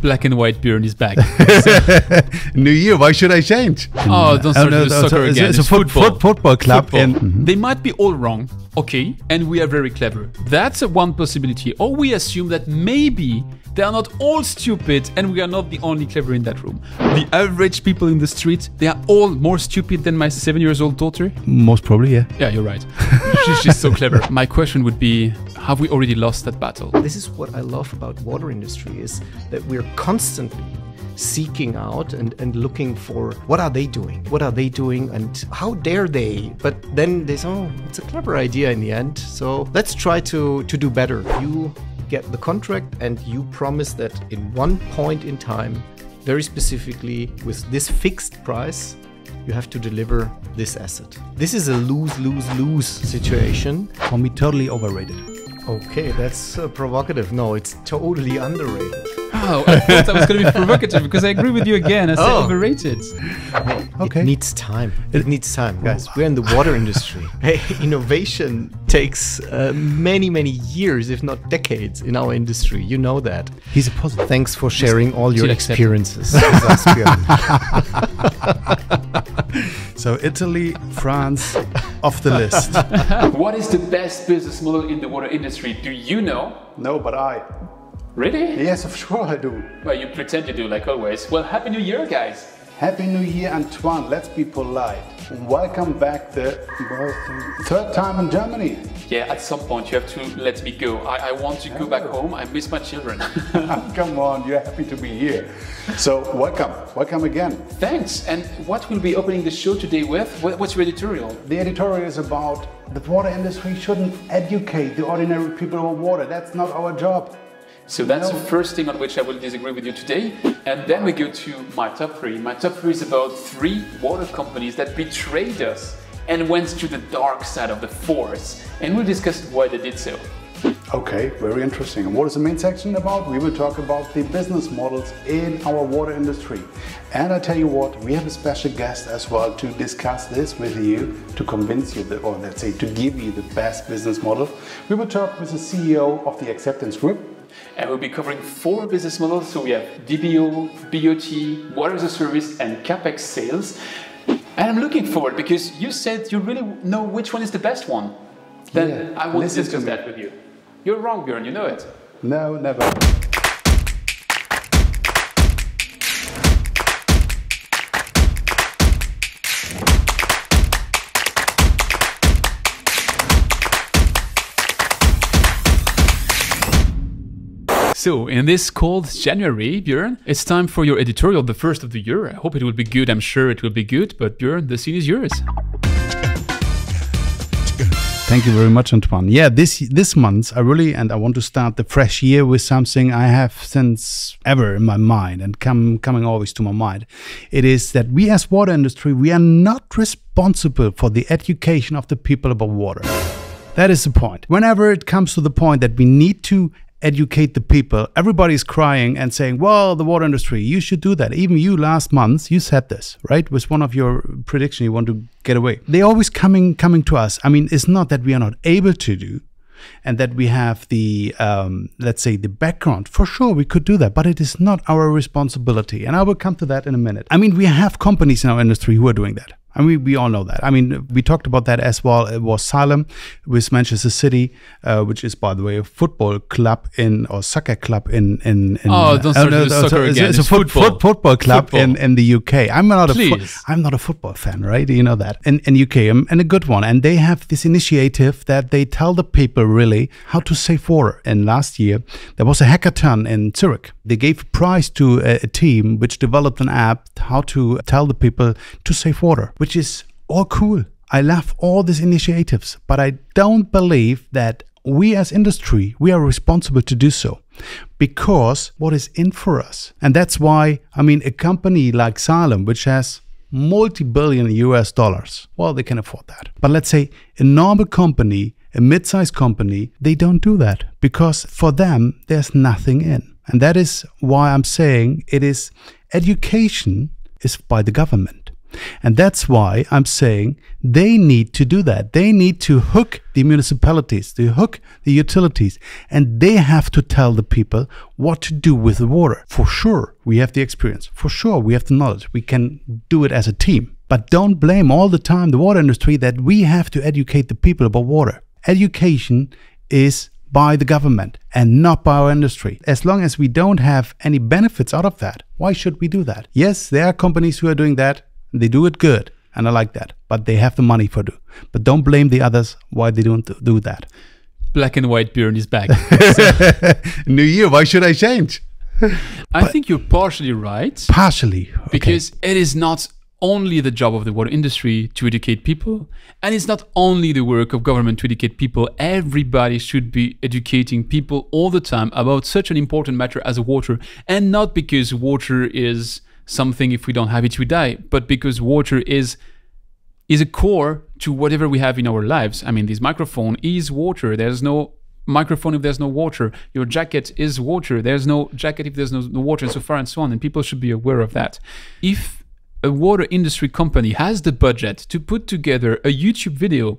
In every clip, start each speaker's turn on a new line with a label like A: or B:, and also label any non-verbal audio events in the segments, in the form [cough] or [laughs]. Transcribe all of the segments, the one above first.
A: Black and white Björn is back.
B: New year, why should I change?
A: oh, don't start
B: no,
A: with
B: no,
A: soccer
B: so it's-
A: again.
B: it's a foot-
A: football.
B: foot- football club
A: Football.
B: in- Mhm.
A: They might be all wrong, okay, and we are very clever. That's one possibility. Or we assume that maybe they are not all stupid and we are not the only clever in that room. The average people in the street, they are all more stupid than my seven years old daughter.
B: Most probably, yeah.
A: Yeah, you're right. [laughs] She's just so clever. My question would be, have we already lost that battle?
C: This is what I love about water industry is that we're constantly seeking out and, and looking for what are they doing what are they doing and how dare they but then they say oh it's a clever idea in the end so let's try to to do better you get the contract and you promise that in one point in time very specifically with this fixed price you have to deliver this asset this is a lose lose lose situation
B: For me, totally overrated.
C: Okay, that's uh, provocative. No, it's totally underrated.
A: Oh, I thought that was going to be [laughs] provocative because I agree with you again. I said
C: Oh.
A: overrated.
B: Okay.
C: It needs time. It needs time, guys. We're in the water industry. [laughs] Hey, innovation takes uh, many, many years, if not decades, in our industry. You know that.
B: He's a positive.
C: Thanks for sharing all your experiences with us, Björn.
B: So Italy, France, off the list. [laughs]
A: What is the best business model in the water industry? Do you know?
D: No, but I.
A: Really?
D: Yes, of sure I do.
A: Well, you pretend you do, like always. Well, Happy New Year, guys.
D: Happy New Year, Antoine. Let's be polite. Welcome back the third time in Germany.
A: Yeah, at some point you have to let me go. I, I want to go back oh. home. I miss my children. [laughs]
D: Come on, you're happy to be here. So, welcome. Welcome again.
A: Thanks. And what will be opening the show today with? What's your editorial?
D: The editorial is about the water industry shouldn't educate the ordinary people about water. That's not our job.
A: So that's
D: No.
A: the first thing on which I will disagree with you today. And then we go to my top three. My top three is about three water companies that betrayed us and went to the dark side of the force. And we'll discuss why they did so.
D: Okay, very interesting. And what is the main section about? We will talk about the business models in our water industry. And I tell you what, we have a special guest as well to discuss this with you, to convince you, that, or let's say to give you the best business model. We will talk with the CEO of the Aqseptence Group.
A: And we'll be covering four business models. So we have DBO, BOT, water as a service, and CapEx sales. And I'm looking forward because you said you really know which one is the best one. Then
D: Yeah,
A: I want to
D: listen
A: discuss that with you. You're wrong, Björn, you know it.
D: No, never.
A: So, in this cold January, Björn, it's time for your editorial, the first of the year. I hope it will be good. I'm sure it will be good. But, Björn, the scene is yours.
B: Thank you very much, Antoine. Yeah, this this month I really and I want to start the fresh year with something I have since ever in my mind and come coming always to my mind. It is that we as water industry we are not responsible for the education of the people about water. That is the point. Whenever it comes to the point that we need to educate the people, everybody's crying and saying, well, the water industry, you should do that. Even you last month, you said this, right? With one of your prediction you want to get away. They're always coming coming to us. I mean, it's not that we are not able to do and that we have the um, let's say the background for sure we could do that but it is not our responsibility and i will come to that in a minute i mean we have companies in our industry who are doing that I mean, we all know that. I mean, we talked about that as well. It was Xylem with Manchester City, uh, which is, by the way, a football club in or soccer club in in. in
A: Oh, don't start with soccer again.
B: It's,
A: It's
B: a foot,
A: football.
B: foot- football club in,
A: Football.
B: in the UK. I'm not a fo- I'm not a football fan, right? You know that. In in UK, um, and a good one. And they have this initiative that they tell the people really how to save water. And last year there was a hackathon in Zurich. They gave a prize to a, a team which developed an app how to tell the people to save water, which is all cool. I love all these initiatives, but I don't believe that we as industry we are responsible to do so because what is in for us. And that's why i mean a company like xylem which has multi-billion us dollars well they can afford that. But let's say a normal company a mid-sized company they don't do that because for them there's nothing in. And that is why i'm saying it is education is by the government And that's why I'm saying they need to do that. They need to hook the municipalities, to hook the utilities, and they have to tell the people what to do with the water. For sure, we have the experience. For sure, we have the knowledge. We can do it as a team. But don't blame all the time the water industry that we have to educate the people about water. Education is by the government and not by our industry. As long as we don't have any benefits out of that, why should we do that? Yes, there are companies who are doing that. They do it good, and I like that. But they have the money for do. But don't blame the others why they don't do that.
A: Black and white beer Björn is back.
B: New year, why should I change?
A: I think you're partially right
B: Partially. okay.
A: because it is not only the job of the water industry to educate people, and it's not only the work of government to educate people. Everybody should be educating people all the time about such an important matter as water, and not because water is something if we don't have it we die, but because water is is a core to whatever we have in our lives. I mean, this microphone is water. There's no microphone if there's no water. Your jacket is water. There's no jacket if there's no, no water, and so far and so on. And people should be aware of that. If a water industry company has the budget to put together a YouTube video,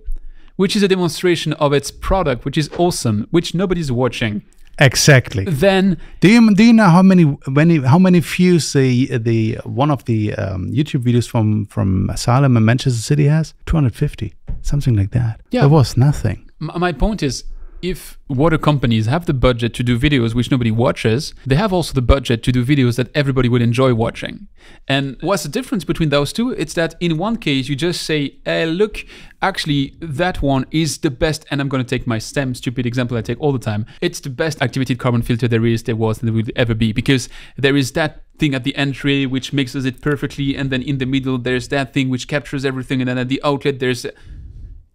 A: which is a demonstration of its product, which is awesome, which nobody's watching,
B: Exactly.
A: then
B: Do you do you know how many many how many views the the one of the um, YouTube videos from from Xylem in Manchester City has? Two hundred fifty, something like that.
A: Yeah.
B: That was nothing.
A: M- my point is if water companies have the budget to do videos which nobody watches they have also the budget to do videos that everybody would enjoy watching. And what's the difference between those two? It's that in one case you just say hey, look actually that one is the best and i'm going to take my stem stupid example i take all the time. It's the best activated carbon filter there is there was and there will ever be because there is that thing at the entry which mixes it perfectly and then in the middle there's that thing which captures everything and then at the outlet there's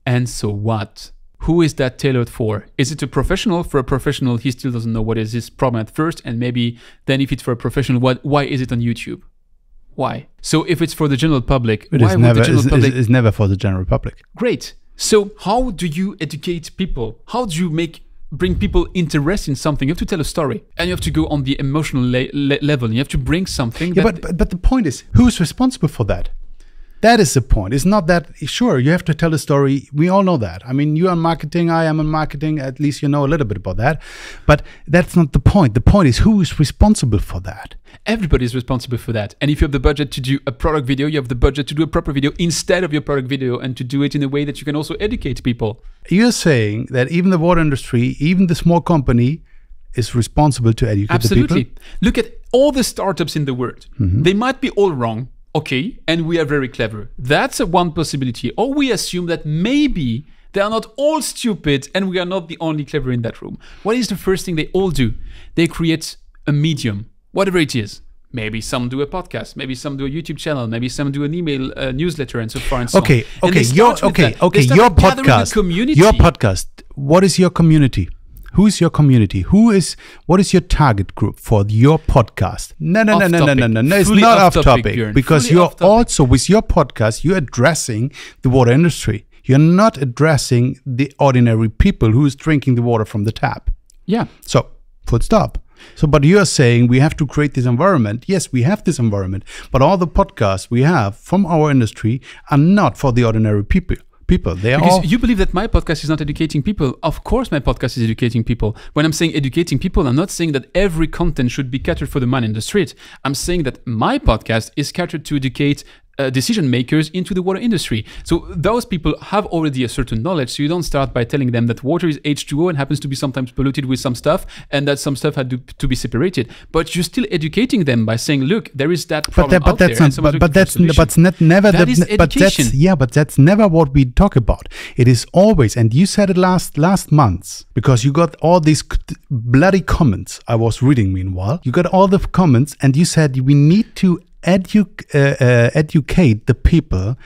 A: and so what? Who is that tailored for? Is it a professional? For a professional, he still doesn't know what is his problem at first, and maybe then if it's for a professional, what? Why is it on YouTube? Why? So if it's for the general public,
B: It
A: why
B: never
A: the general
B: is,
A: public?
B: is, never for the general public.
A: Great. So how do you educate people? How do you make bring people interest in something? You have to tell a story, and you have to go on the emotional le- le- level. You have to bring something.
B: Yeah,
A: that
B: but, but but the point is, who's responsible for that? That is the point. It's not that sure you have to tell a story. We all know that. I mean, you are in marketing. I am in marketing. At least you know a little bit about that. But that's not the point. The point is who is responsible for that.
A: Everybody is responsible for that. And if you have the budget to do a product video, you have the budget to do a proper video instead of your product video and to do it in a way that you can also educate people.
B: You're saying that even the water industry, even the small company, is responsible to educate the
A: Absolutely. Look at all the startups in the world. Mm-hmm. They might be all wrong, okay, and we are very clever. That's a one possibility. Or we assume that maybe they are not all stupid and we are not the only clever in that room. What is the first thing they all do? They create a medium, whatever it is. Maybe some do a podcast, maybe some do a YouTube channel, maybe some do an email uh, newsletter, and so far and so
B: Okay,
A: on.
B: Okay, your okay, okay,
A: start
B: your
A: by gathering a
B: podcast, your podcast. What is your community? Who is your community? Who is what is your target group for your podcast? No, no, no, no, no, no, no, no. It's not
A: off topic,
B: topic because
A: Fully
B: you're
A: topic.
B: also with your podcast. You're addressing the water industry. You're not addressing the ordinary people who is drinking the water from the tap.
A: yeah.
B: So, full stop. So, but you're saying we have to create this environment. Yes, we have this environment, but all the podcasts we have from our industry are not for the ordinary people. People, they are
A: Because
B: all.
A: you believe that my podcast is not educating people. Of course, my podcast is educating people. When I'm saying educating people, I'm not saying that every content should be catered for the man in the street. I'm saying that my podcast is catered to educate uh, decision makers into the water industry. So those people have already a certain knowledge. So you don't start by telling them that water is H2O and happens to be sometimes polluted with some stuff, and that some stuff had to, to be separated. But you're still educating them by saying, look, there is that
B: but
A: problem
B: that, but
A: out there,
B: that's
A: and
B: not. But, but
A: looking for a
B: that's
A: solution."
B: but not never.
A: That
B: the-
A: is
B: but that's
A: education.
B: yeah. But that's never what we talk about. It is always, and you said it last last month because you got all these bloody comments. I was reading meanwhile. You got all the comments, and you said we need to edu- uh, uh, educate the people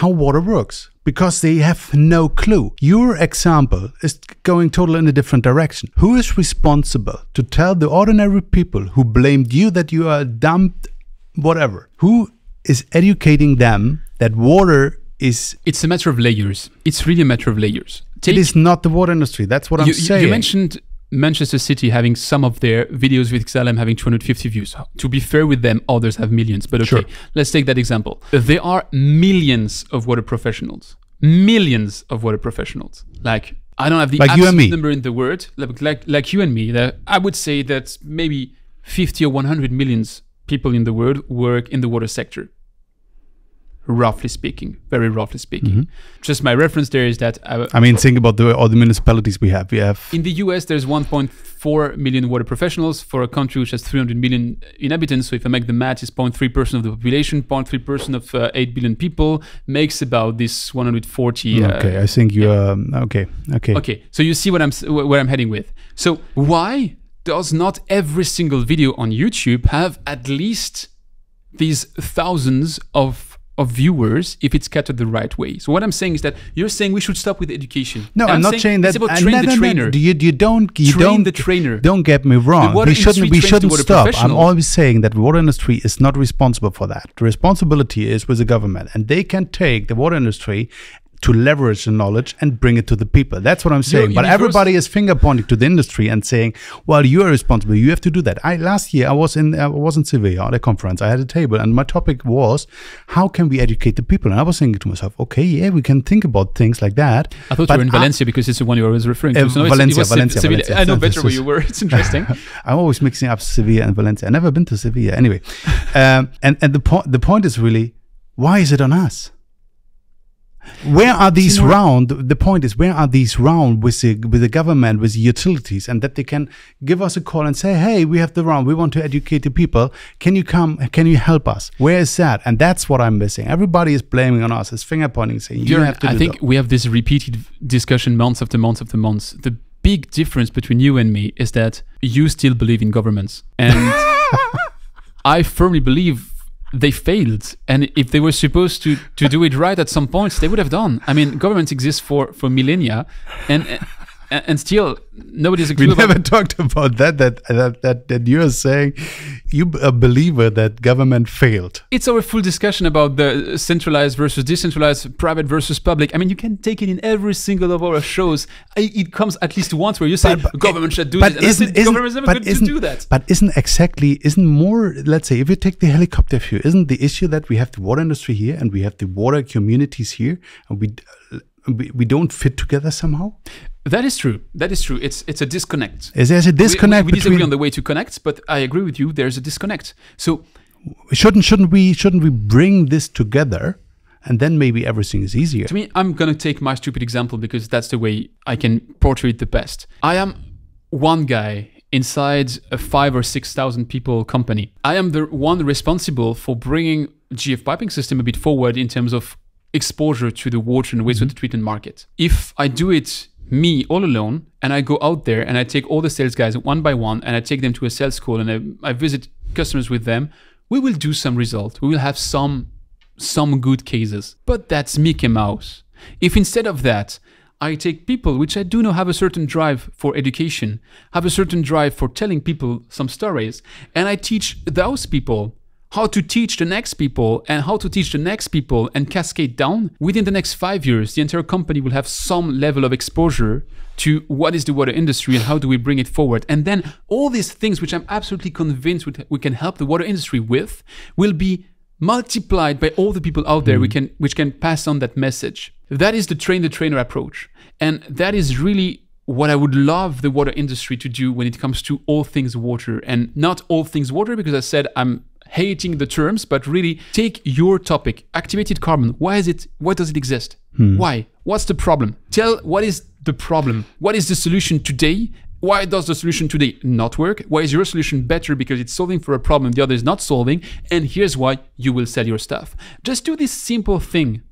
B: how water works because they have no clue. Your example is going totally in a different direction. Who is responsible to tell the ordinary people who blamed you that you are dumb, whatever? Who is educating them that water is?
A: It's a matter of layers. It's really a matter of layers.
B: It
A: Take-
B: is not the water industry. That's what I'm
A: you-
B: saying.
A: you mentioned Manchester City having some of their videos with Xylem having 250 views. To be fair with them, others have millions. But okay,
B: Sure.
A: let's take that example. There are millions of water professionals, millions of water professionals. Like I don't have the
B: Like
A: absolute number in the word, like like, like you and me. That I would say that maybe 50 or 100 millions people in the world work in the water sector. Roughly speaking, very roughly speaking.
B: Mm-hmm.
A: Just my reference there is that uh,
B: I mean, think about the all the municipalities we have. We have
A: in the US, there's 1.4 million water professionals for a country which has 300 million inhabitants. So if I make the math, it's 0.3% of the population, 0.3% of uh, 8 billion people makes about this 140. uh,
B: okay. I think you are okay. Okay.
A: Okay, so you see what I'm where I'm heading with. So why does not every single video on YouTube have at least these thousands of of viewers if it's cut the right way? So what I'm saying is that you're saying we should stop with education.
B: No,
A: And
B: I'm, not saying that.
A: It's about train
B: no,
A: the
B: no,
A: trainer.
B: You, you don't. You
A: Train
B: don't.
A: the trainer.
B: Don't get me wrong. We shouldn't. We shouldn't stop. I'm always saying that the water industry is not responsible for that. The responsibility is with the government, and they can take the water industry to leverage the knowledge and bring it to the people. That's what I'm saying. But
A: universe-
B: everybody is finger pointing to the industry and saying, "Well, you are responsible. You have to do that." I last year I was in I was in Sevilla at a conference. I had a table, and my topic was how can we educate the people. And I was thinking to myself, okay, yeah, we can think about things like that.
A: I thought
B: but
A: you were in
B: I-
A: Valencia because it's the one you were always referring to.
B: Uh,
A: So no,
B: Valencia,
A: it
B: Valencia,
A: Sevilla.
B: Valencia.
A: I know better where you were. It's interesting. [laughs]
B: I'm always mixing up Sevilla and Valencia. I've never been to Sevilla. Anyway, um, and and the point the point is really, why is it on us? Where are these
A: more-
B: round? The point is, where are these round with the with the government, with the utilities, and that they can give us a call and say, "Hey, we have the round. We want to educate the people. Can you come? Can you help us? Where is that?" And that's what I'm missing. Everybody is blaming on us. Is finger pointing, saying, "You have to."
A: I think
B: that."
A: we have this repeated discussion months after months after months. The big difference between you and me is that you still believe in governments, and [laughs] I firmly believe they failed. And if they were supposed to to do it right at some points, they would have done. I mean, governments exist for for millennia, and and, and still nobody's a
B: we
A: clue
B: never [laughs] talked about that. That that that, that you're saying you a believer that government failed.
A: it's our full discussion about the centralized versus decentralized, private versus public. I mean, you can take it in every single of our shows. It comes at least once where you say government should do this, and I said, is never going to
B: isn't-
A: do that.
B: But isn't exactly isn't more? Let's say if you take the helicopter view, isn't the issue that we have the water industry here and we have the water communities here, and we we, we don't fit together somehow?
A: That is true. That is true. It's it's a disconnect.
B: Is there a disconnect
A: we, we disagree
B: between?
A: on the way to connect, but I agree with you. There's a disconnect. So
B: shouldn't shouldn't we shouldn't we bring this together, and then maybe everything is easier?
A: To me, I'm gonna take my stupid example because that's the way I can portray it the best. I am one guy inside a five or six thousand people company. I am the one responsible for bringing GF piping system a bit forward in terms of exposure to the water and wastewater mm-hmm. treatment market. If I do it me all alone and I go out there and I take all the sales guys one by one and I take them to a sales call and I, I visit customers with them, we will do some result. We will have some some good cases. But that's Mickey Mouse. If instead of that, I take people which I do know have a certain drive for education, have a certain drive for telling people some stories, and I teach those people how to teach the next people and how to teach the next people and cascade down, within the next five years, the entire company will have some level of exposure to what is the water industry and how do we bring it forward. And then all these things, which I'm absolutely convinced we- we can help the water industry with, will be multiplied by all the people out there we hmm. can which can pass on that message. That is the train the trainer approach. And that is really what i would love the water industry to do when it comes to all things water. And not all things water because i said i'm hating the terms but really take your topic activated carbon why is it why does it exist hmm. why what's the problem tell what is the problem what is the solution today why does the solution today not work? Why is your solution better because it's solving for a problem the other is not solving? And here's why you will sell your stuff. Just do this simple thing,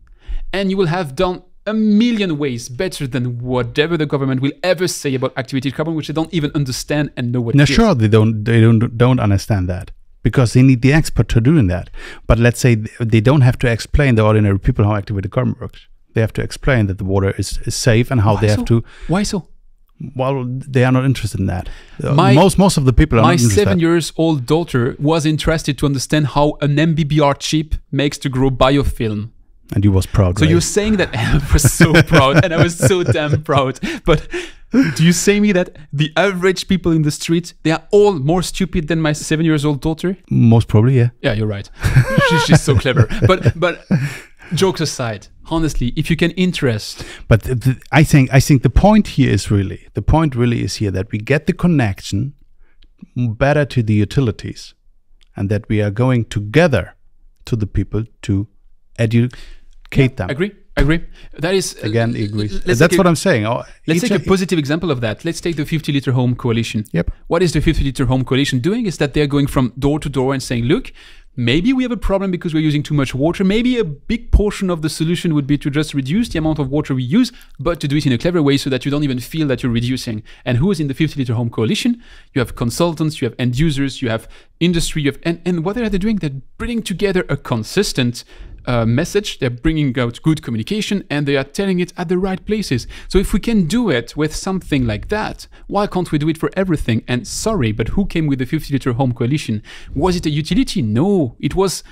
A: and you will have done a million ways better than whatever the government will ever say about activated carbon, which they don't even understand and know what
B: No,
A: it is.
B: sure they don't they don't don't understand that because they need the expert to doing that. But let's say they don't have to explain the ordinary people how activated carbon works. They have to explain that the water is, is safe and how
A: Why
B: they
A: so?
B: have to.
A: Why so?
B: Well, they are not interested in that. Uh,
A: My-
B: most most of the people are
A: My
B: not interested.
A: seven years old daughter was interested to understand how an MBBR chip makes to grow biofilm.
B: and you was proud.
A: So
B: right?
A: you're saying that [laughs] I was so proud, and I was so damn proud. But [laughs] Do you say me that the average people in the street they are all more stupid than my seven years old daughter?
B: Most probably, yeah.
A: Yeah, you're right. [laughs] She- she's so clever. But but jokes aside, honestly, if you can interest,
B: But th- th- I think I think the point here is really the point really is here that we get the connection better to the utilities, and that we are going together to the people to educate them.
A: agree, agree. That is uh,
B: Again, agrees.
A: let's
B: That's
A: take
B: what I'm saying. Oh,
A: Let's take a positive example of that. Let's take the 50 liter home coalition.
B: Yep.
A: What is the 50 liter home coalition doing? Is that they're going from door to door and saying, look, maybe we have a problem because we're using too much water. Maybe a big portion of the solution would be to just reduce the amount of water we use, but to do it in a clever way so that you don't even feel that you're reducing. And who is in the 50 liter home coalition? You have consultants, you have end users, you have industry, you have, and, and what are they doing? They're bringing together a consistent uh, message. They're bringing out good communication and they are telling it at the right places. So if we can do it with something like that, why can't we do it for everything? And sorry, but who came with the 50 liter home coalition? Was it a utility? No, it was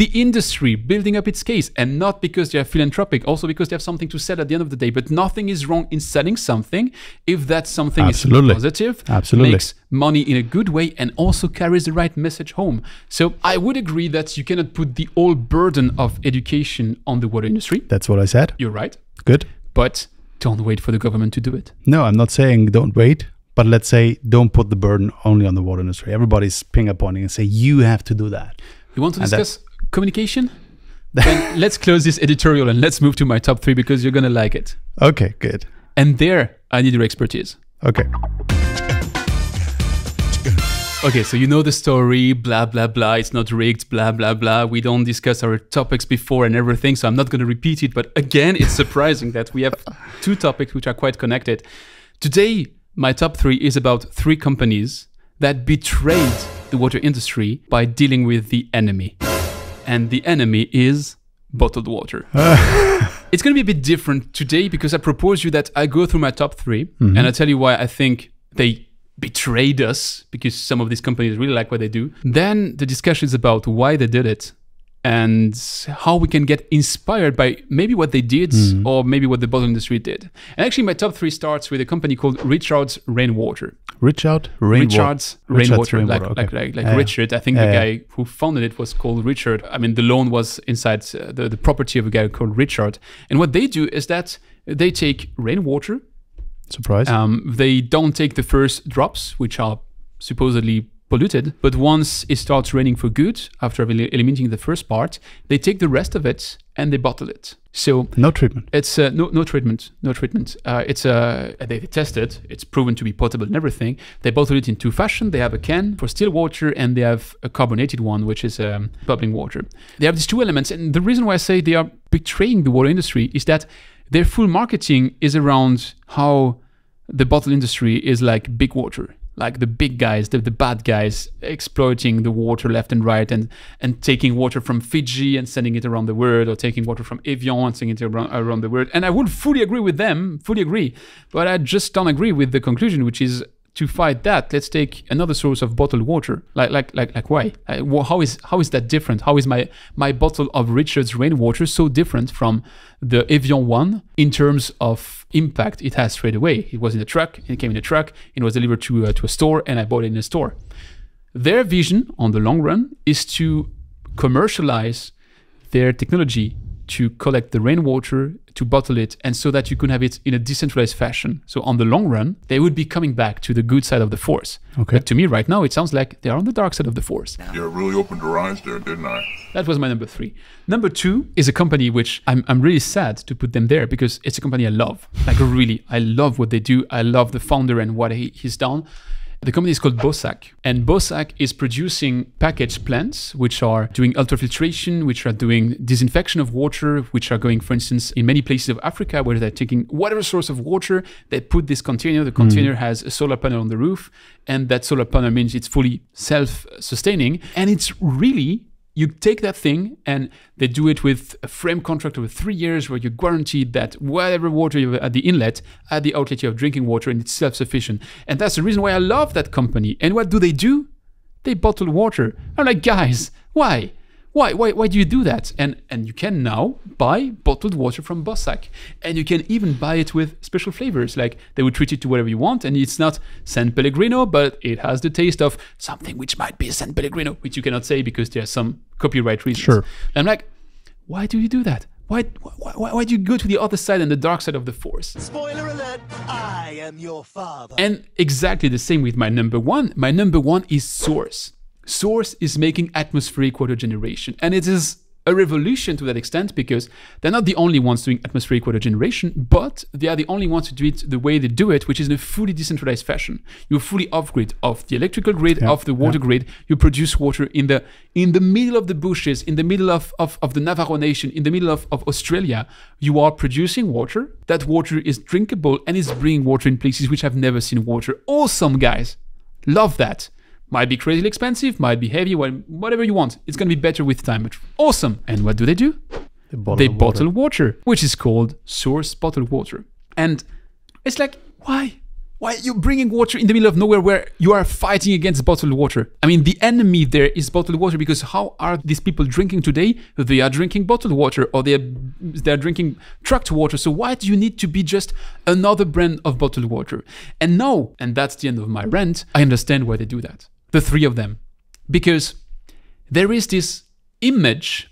A: the industry building up its case and not because they are philanthropic also because they have something to sell at the end of the day but nothing is wrong in selling something if that something
B: Absolutely.
A: is positive
B: Absolutely.
A: makes money in a good way and also carries the right message home so i would agree that you cannot put the whole burden of education on the water industry
B: That's what I said.
A: you're right
B: Good.
A: but don't wait for the government to do it
B: No, I'm not saying don't wait, but let's say don't put the burden only on the water industry. Everybody's finger pointing and say you have to do that.
A: you want to
B: And
A: discuss communication then [laughs] let's close this editorial and let's move to my top three because you're going to like it
B: Okay, good.
A: and there i need your expertise
B: Okay.
A: Okay, so you know the story, blah, blah, blah. It's not rigged, blah, blah, blah. We don't discuss our topics before and everything, so I'm not going to repeat it. But again, it's [laughs] surprising that we have two topics which are quite connected. Today, my top three is about three companies that betrayed the water industry by dealing with the enemy. And the enemy is bottled water. [laughs] [laughs] it's going to be a bit different today because I propose you that I go through my top 3 mm-hmm. and I tell you why I think they betrayed us because some of these companies really like what they do. Then the discussion is about why they did it and how we can get inspired by maybe what they did mm-hmm. or maybe what the bottle industry did. And actually, my top three starts with a company called Richard's Rainwater.
B: Richard Rainwater.
A: Richard's Rainwater, like,
B: Rainwater,
A: like,
B: okay.
A: like, like
B: Yeah, yeah.
A: Richard. I think
B: Yeah,
A: the guy who founded it was called Richard. I mean, the loan was inside uh, the, the property of a guy called Richard. And what they do is that they take rainwater,
B: Surprise.
A: um, they don't take the first drops, which are supposedly polluted, but once it starts raining for good, after eliminating the first part, they take the rest of it and they bottle it. So
B: no treatment.
A: it's uh, no no treatment, no treatment. Uh, it's uh, they test it. It's proven to be potable and everything. They bottle it in two fashion. They have a can for still water and they have a carbonated one, which is um, bubbling water. They have these two elements, and the reason why I say they are betraying the water industry is that their full marketing is around how the bottle industry is like big water like the big guys the, the bad guys exploiting the water left and right and and taking water from fiji and sending it around the world or taking water from evian and sending it around, around the world. And i would fully agree with them fully agree but i just don't agree with the conclusion which is to fight that let's take another source of bottled water. Like like like like why? Uh, wha- how is how is that different? How is my my bottle of richard's rainwater so different from the evian one in terms of impact it has straight away? It was in a truck it came in a truck it was delivered to uh, to a store and i bought it in a store. Their vision on the long run is to commercialize their technology to collect the rainwater, to bottle it, and so that you can have it in a decentralized fashion. So on the long run, they would be coming back to the good side of the force.
B: Okay.
A: But to me, right now, it sounds like they are on the dark side of the force.
E: Yeah, it really opened her eyes there, didn't I?
A: That was my number three. Number two is a company which I'm, I'm really sad to put them there because it's a company I love. Like, really, I love what they do. I love the founder and what he, he's done. The company is called Bosaq, and Bosaq is producing packaged plants which are doing ultrafiltration, which are doing disinfection of water, which are going, for instance, in many places of Africa where they're taking whatever source of water, they put this container. The mm. container has a solar panel on the roof, and that solar panel means it's fully self-sustaining, and it's really you take that thing and they do it with a frame contract over three years where you're guaranteed that whatever water you have at the inlet, at the outlet, you have drinking water and it's self sufficient. And that's the reason why I love that company. And what do they do? They bottle water. I'm like, guys, why? Why? Why? Why do you do that? And and you can now buy bottled water from Bosaq, and you can even buy it with special flavors. Like they would treat it to whatever you want, and it's not San Pellegrino, but it has the taste of something which might be San Pellegrino, which you cannot say because there's some copyright reasons.
B: Sure.
A: And I'm like, why do you do that? Why, why, why, why do you go to the other side and the dark side of the force?
F: Spoiler alert, I am your father.
A: And exactly the same with my number one. My number one is Source. Source is making atmospheric water generation. And it is a revolution to that extent because they're not the only ones doing atmospheric water generation, but they are the only ones to do it the way they do it, which is in a fully decentralized fashion. You're fully off grid of the electrical grid,
B: Yeah,
A: of the water grid. You produce water in the in the middle of the bushes, in the middle of, of, of the Navajo nation, in the middle of, of Australia. You are producing water. That water is drinkable and is bringing water in places which have never seen water. Awesome, guys. Love that. Might be crazily expensive, might be heavy, whatever you want. It's going to be better with time, but awesome. And what do they do?
B: They bottle
A: they
B: water.
A: bottle water, which is called source bottled water. And it's like, why? Why are you bringing water in the middle of nowhere where you are fighting against bottled water? I mean, the enemy there is bottled water because how are these people drinking today? They are drinking bottled water or they are, they are drinking trucked water. So why do you need to be just another brand of bottled water? And now, and that's the end of my rant, I understand why they do that. The three of them. Because there is this image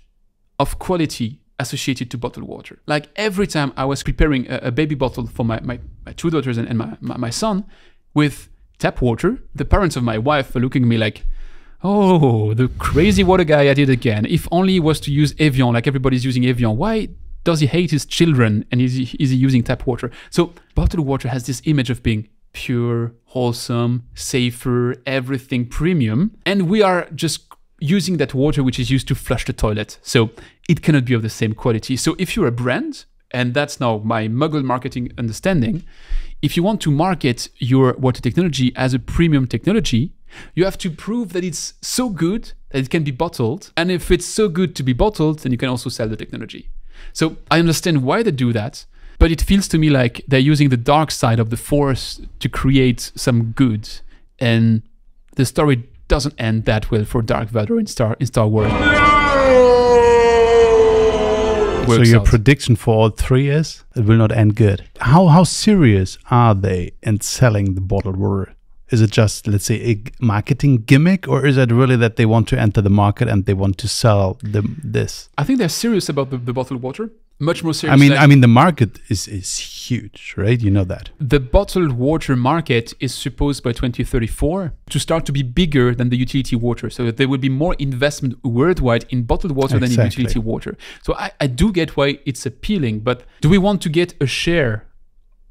A: of quality associated to bottled water. Like every time I was preparing a, a baby bottle for my, my, my two daughters and, and my, my, my son with tap water, the parents of my wife were looking at me like, oh, the crazy water guy at it again. If only he was to use Evian like everybody's using Evian, why does he hate his children and is he, is he using tap water? So bottled water has this image of being pure, wholesome, safer, everything premium. And we are just using that water which is used to flush the toilet. So it cannot be of the same quality. So if you're a brand, and that's now my muggle marketing understanding, if you want to market your water technology as a premium technology, you have to prove that it's so good that it can be bottled. And if it's so good to be bottled, then you can also sell the technology. So I understand why they do that, but it feels to me like they're using the dark side of the force to create some good. And the story doesn't end that well for Darth Vader in Star in Star Wars.
B: So your
A: out.
B: prediction for all three is it will not end good. How how serious are they in selling the bottled water? Is it just let's say a marketing gimmick, or is it really that they want to enter the market and they want to sell them this?
A: I think they're serious about the, the bottled water. Much more serious.
B: I mean, I mean the market is is huge, right? You know that.
A: the bottled water market is supposed by 2034 to start to be bigger than the utility water. So that there will be more investment worldwide in bottled water than in utility water. So I, I do get why it's appealing, but do we want to get a share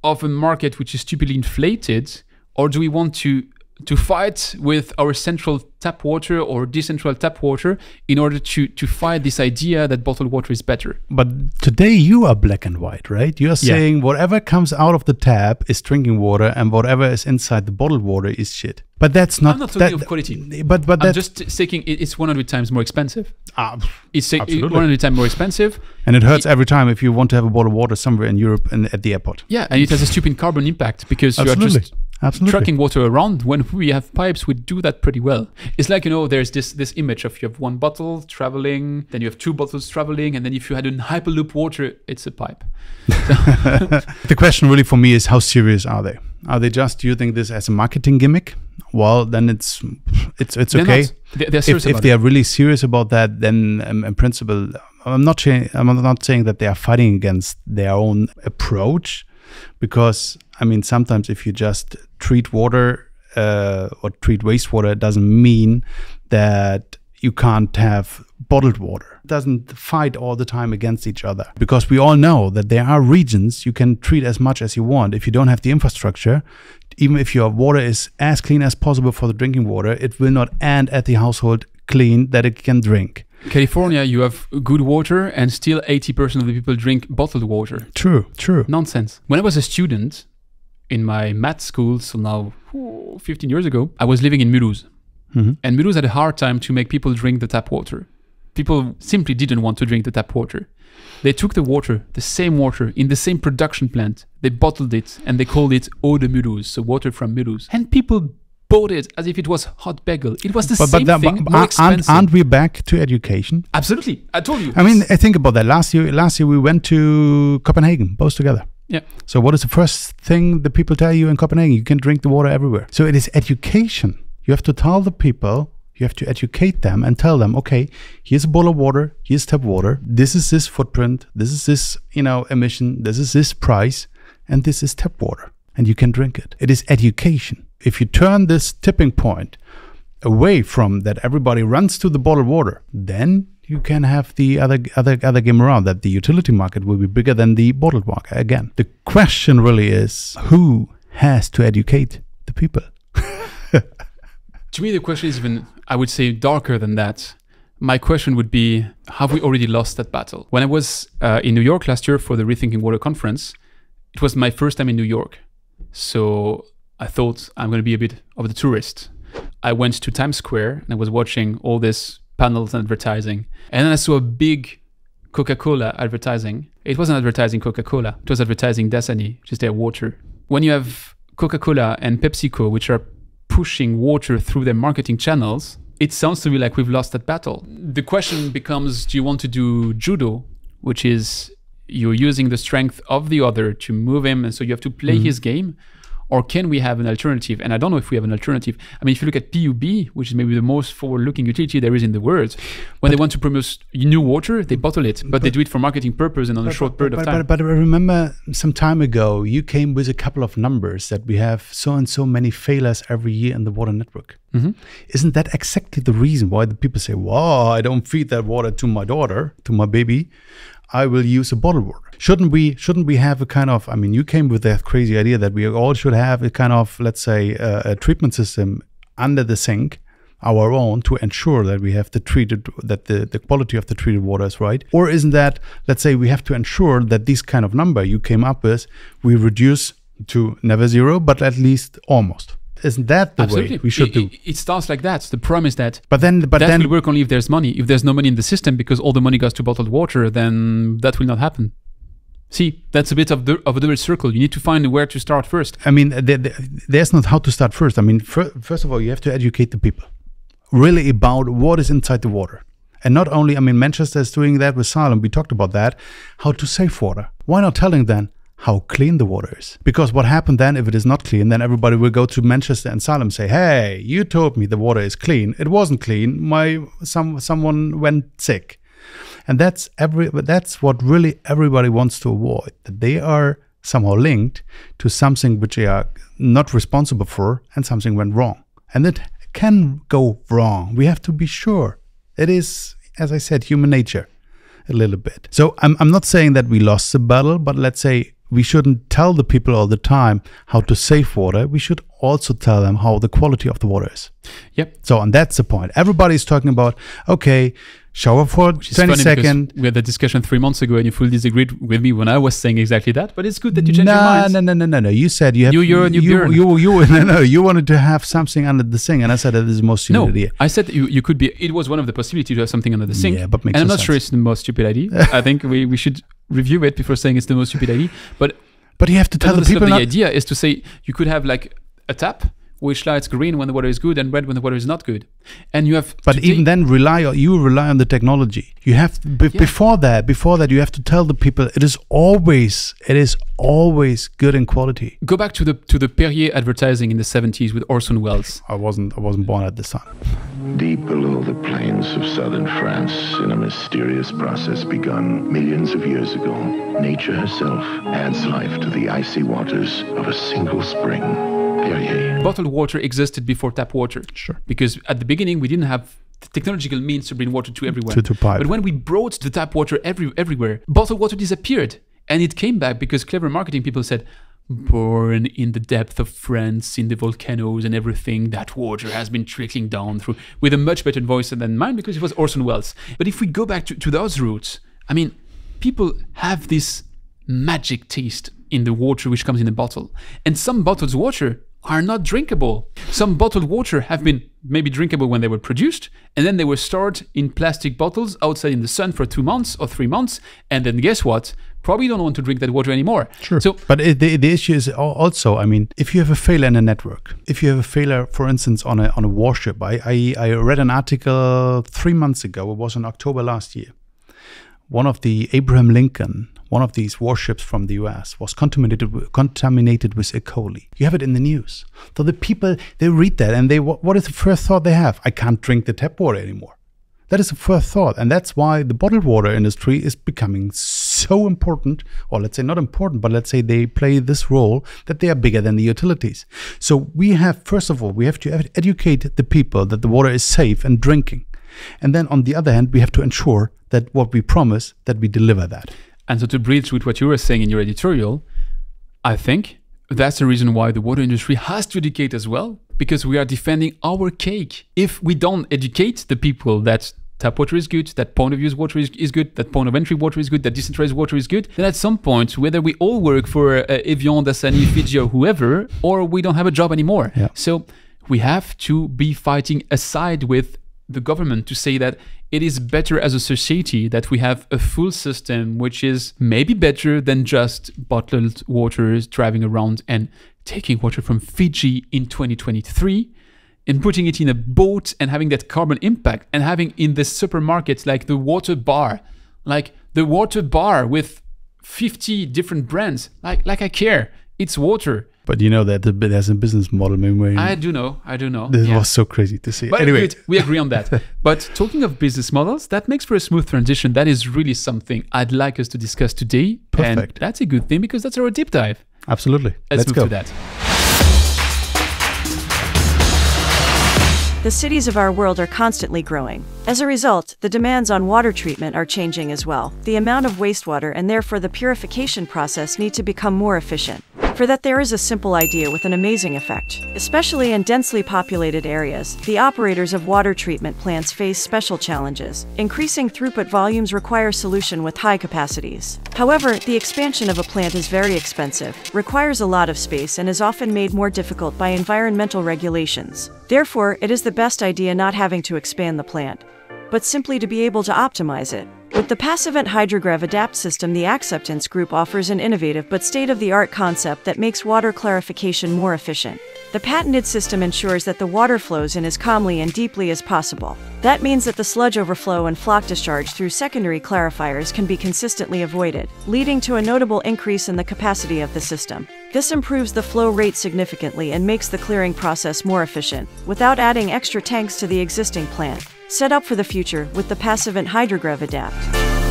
A: of a market which is stupidly inflated, or do we want to to fight with our central tap water or decentral tap water in order to to fight this idea that bottled water is better?
B: But today you are black and white, right? You are
A: Yeah.
B: saying whatever comes out of the tap is drinking water, and whatever is inside the bottled water is shit. But that's not.
A: I'm not talking
B: that,
A: of quality.
B: But but
A: I'm
B: that's
A: just saying it's 100 times more expensive.
B: ah,
A: It's
B: Absolutely.
A: 100 times more expensive.
B: and it hurts every time if you want to have a bottle of water somewhere in Europe and at the airport.
A: Yeah, and it has a stupid carbon impact because you are
B: Absolutely,
A: just
B: absolutely.
A: trucking water around. When we have pipes, we do that pretty well. It's like you know, there's this this image of you have one bottle traveling, then you have two bottles traveling, and then if you had a hyperloop water, it's a pipe. [laughs] [laughs]
B: The question really for me is how serious are they? Are they just using this as a marketing gimmick? Well, then it's it's it's
A: They're
B: okay.
A: not. They- they're
B: if
A: serious
B: if
A: about
B: they
A: it.
B: are really serious about that, then um, in principle, I'm not I'm not saying that they are fighting against their own approach, because I mean sometimes if you just treat water uh, or treat wastewater, it doesn't mean that you can't have bottled water. It doesn't fight all the time against each other because we all know that there are regions you can treat as much as you want. If you don't have the infrastructure, even if your water is as clean as possible for the drinking water, it will not end at the household clean that it can drink.
A: California, you have good water, and still 80% of the people drink bottled water.
B: True, true.
A: Nonsense. When I was a student in my math school, so now 15 years ago, I was living in Mulhouse. Mm-hmm. And Mulhouse had a hard time to make people drink the tap water. People simply didn't want to drink the tap water. They took the water, the same water, in the same production plant. They bottled it and they called it eau de Mulhouse, so water from Mulhouse. And people bought it as if it was hot bagel. It was the
B: But,
A: same
B: but,
A: thing,
B: but
A: more
B: aren't, aren't we back to education?
A: Absolutely, I told you.
B: I mean, I think about that. Last year, last year we went to Copenhagen, both together.
A: Yeah.
B: So, what is the first thing the people tell you in Copenhagen? You can drink the water everywhere. So, it is education. You have to tell the people, you have to educate them and tell them, okay, here's a bottle of water, here's tap water, this is this footprint, this is this, you know, emission, this is this price, and this is tap water, and you can drink it. It is education. If you turn this tipping point away from that everybody runs to the bottled water, then you can have the other other other game around that the utility market will be bigger than the bottled market again. The question really is who has to educate the people? [laughs]
A: To me, the question is even, I would say, darker than that. My question would be Have we already lost that battle? When I was uh, in New York last year for the Rethinking Water conference, it was my first time in New York. So I thought I'm going to be a bit of the tourist. I went to Times Square and I was watching all this panels and advertising. And then I saw a big Coca Cola advertising. It wasn't advertising Coca Cola, it was advertising Dasani, just their water. When you have Coca Cola and PepsiCo, which are pushing water through their marketing channels, it sounds to me like we've lost that battle. The question becomes do you want to do judo, which is you're using the strength of the other to move him, and so you have to play mm-hmm. his game? Or can we have an alternative? And I don't know if we have an alternative. I mean, if you look at PUB, which is maybe the most forward-looking utility there is in the world, when they want to promote new water, they bottle it, but, they do it for marketing purpose and on a short period of time.
B: but, but I remember some time ago, you came with a couple of numbers that we have so and so many failures every year in the water network.
A: Mm-hmm.
B: Isn't that exactly the reason why the people say, "Wow, I don't feed that water to my daughter, to my baby. I will use a bottled water." Shouldn't we? Shouldn't we have a kind of? I mean, you came with that crazy idea that we all should have a kind of, let's say, uh, a treatment system under the sink our own to ensure that we have the treated that the, the quality of the treated water is right or isn't that let's say we have to ensure that this kind of number you came up with we reduce to never zero but at least almost isn't that the
A: Absolutely.
B: way we should
A: it,
B: do
A: It, starts like that. The problem is that
B: but then but
A: that
B: then
A: will work only if there's money. If there's no money in the system because all the money goes to bottled water, then that will not happen. See, that's a bit of the of a double circle. You need to find where to start first.
B: I mean, th- th- there's not how to start first. I mean, fir- first of all, you have to educate the people really about what is inside the water. And not only, I mean, Manchester is doing that with Xylem. We talked about that. How to save water. Why not telling them how clean the water is? Because what happened then, if it is not clean, then everybody will go to Manchester and Xylem say, "Hey, you told me the water is clean. It wasn't clean. My some someone went sick." And that's every. That's what really everybody wants to avoid. That they are somehow linked to something which they are not responsible for, and something went wrong. And it can go wrong. We have to be sure. It is, as I said, human nature, a little bit. So I'm I'm not saying that we lost the battle, but let's say we shouldn't tell the people all the time how to save water. We should also tell them how the quality of the water is.
A: Yep.
B: So, and that's the point. Everybody's talking about, okay, shower for
A: Which
B: 20 seconds.
A: We had that discussion three months ago, and you fully disagreed with me when I was saying exactly that. But it's good that you changed your mind.
B: no, no, no, no, no. You said you have
A: New year, new
B: you,
A: Björn.
B: you, you, [laughs] no, no. You wanted to have something under the sink, and I said that is the most stupid
A: No,
B: idea.
A: I said you, you could be. It was one of the possibilities to have something under the sink.
B: Yeah, but makes
A: and I'm
B: no
A: not sure it's the most stupid idea. [laughs] I think we, we should review it before saying it's the most stupid idea. But
B: But you have to tell the
A: another side of
B: people
A: the idea is to say you could have like a tap which lights green when the water is good and red when the water is not good, and you have.
B: But even then, rely on you rely on the technology. You have
A: Yeah.
B: before that. Before that, you have to tell the people it is always it is always good in quality.
A: go back to the to the Perrier advertising in the 70s with Orson Welles.
B: I wasn't I wasn't born at this time.
E: Deep below the plains of southern France, in a mysterious process begun millions of years ago, nature herself adds life to the icy waters of a single spring. Perrier.
A: Bottled water existed before tap water.
B: Sure.
A: Because at the beginning we didn't have the technological means to bring water to everywhere.
B: To- to pipe.
A: But when we brought the tap water every, everywhere, bottled water disappeared. And it came back because clever marketing people said, born in the depth of France, in the volcanoes and everything, that water has been trickling down through with a much better voice than mine because it was Orson Welles. But if we go back to, to those roots, I mean, people have this magic taste in the water which comes in a bottle. And some bottled water are not drinkable. Some bottled water have been maybe drinkable when they were produced, and then they were stored in plastic bottles outside in the sun for two months or three months. And then guess what? Probably don't want to drink that water anymore.
B: Sure.
A: So
B: but it, the, the issue is also, I mean, if you have a failure in a network, if you have a failure, for instance, on a on a warship, I I, I read an article three months ago. It was in October last year. One of the Abraham Lincoln, one of these warships from the U.S., was contaminated with, contaminated with E. coli. You have it in the news. So the people they read that and they what, what is the first thought they have? I can't drink the tap water anymore. That is the first thought, and that's why the bottled water industry is becoming so important, or let's say not important, but let's say they play this role that they are bigger than the utilities. So we have, first of all, we have to educate the people that the water is safe and drinking, and then on the other hand, we have to ensure that what we promise that we deliver that.
A: And so to bridge with what you were saying in your editorial, I think that's the reason why the water industry has to educate as well, because we are defending our cake. If we don't educate the people that tap water is good, that point of use water is, is good, that point of entry water is good, that decentralized water is good, then at some point, whether we all work for uh, Evian, Dasani, Fiji, or whoever, or we don't have a job anymore.
B: Yeah.
A: So we have to be fighting aside with the government to say that it is better as a society that we have a full system which is maybe better than just bottled waters driving around and taking water from Fiji in 2023 and putting it in a boat and having that carbon impact and having in the supermarket like the water bar like the water bar with 50 different brands like like I care it's water
B: But you know that there's a business model. Maybe
A: I do know I do know
B: this
A: Yeah.
B: was so crazy to see.
A: But
B: anyway,
A: good, we agree on that. [laughs] but talking of business models, that makes for a smooth transition. That is really something I'd like us to discuss today. And
B: Perfect.
A: that's a good thing because that's our deep dive.
B: absolutely.
A: Let's,
B: Let's,
A: move
B: go.
A: to that.
G: The cities of our world are constantly growing. As a result, the demands on water treatment are changing as well. The amount of wastewater and therefore the purification process need to become more efficient. For that, there is a simple idea with an amazing effect. Especially in densely populated areas, the operators of water treatment plants face special challenges. Increasing throughput volumes require solution with high capacities. However, the expansion of a plant is very expensive, requires a lot of space, and is often made more difficult by environmental regulations. Therefore, it is the best idea not having to expand the plant, but simply to be able to optimize it. With the Passavant Hydrograv Adapt system, the Aqseptence Group offers an innovative but state of the art concept that makes water clarification more efficient. The patented system ensures that the water flows in as calmly and deeply as possible. That means that the sludge overflow and floc discharge through secondary clarifiers can be consistently avoided, leading to a notable increase in the capacity of the system. This improves the flow rate significantly and makes the clearing process more efficient, without adding extra tanks to the existing plant. Set up for the future with the Passavant Hydrograv Adapt.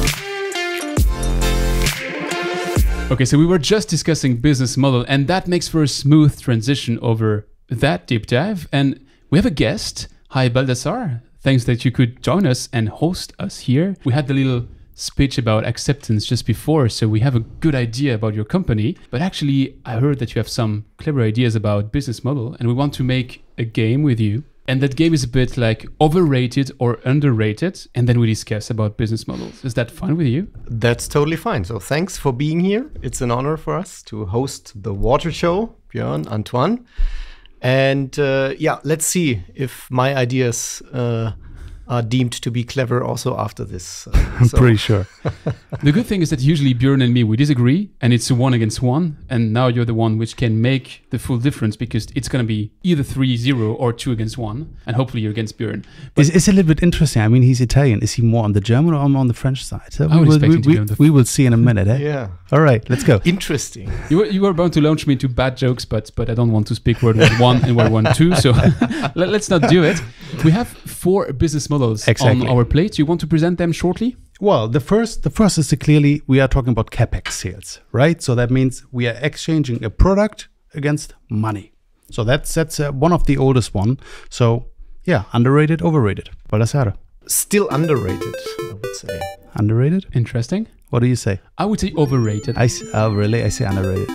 A: Okay, so we were just discussing business model, and that makes for a smooth transition over that deep dive. And we have a guest. Hi, Baldassare. Thanks that you could join us and host us here. We had the little speech about Aqseptence just before, so we have a good idea about your company. But actually, I heard that you have some clever ideas about business model, and we want to make a game with you. And that game is a bit like overrated or underrated, and then we discuss about business models. Is that fine with you?
C: That's totally fine. So thanks for being here. It's an honor for us to host the water show, Björn, Antoine. And uh, yeah, let's see if my ideas uh, are deemed to be clever also after this. Uh, [laughs]
B: I'm
C: so-
B: pretty sure. [laughs]
A: The good thing is that usually Björn and me we disagree, and it's a one against one. And now you're the one which can make the full difference because it's gonna be either 3-0 or two against one, and hopefully you're against Björn.
B: It's, it's a little bit interesting. I mean, he's Italian. Is he more on the German or on the French side? So
A: I would
B: we, will,
A: expect
B: we,
A: him to be on the-
B: we will see in a minute. Eh?
C: Yeah.
B: All right, let's go.
C: Interesting.
A: You were, you were about to launch me into bad jokes, but but I don't want to speak word one one and word one two, so [laughs] let, us not do it. We have four business models
B: Exactly.
A: on our plate. You want to present them shortly?
B: Well, the first, the first is clearly we are talking about capex sales, right? So that means we are exchanging a product against money. So that's that's uh, one of the oldest one. So yeah, underrated, overrated. Baldassare,
C: Still underrated, I would say.
B: underrated.
A: Interesting.
B: What do you say?
A: I would say overrated.
B: I s- oh, really? I say underrated.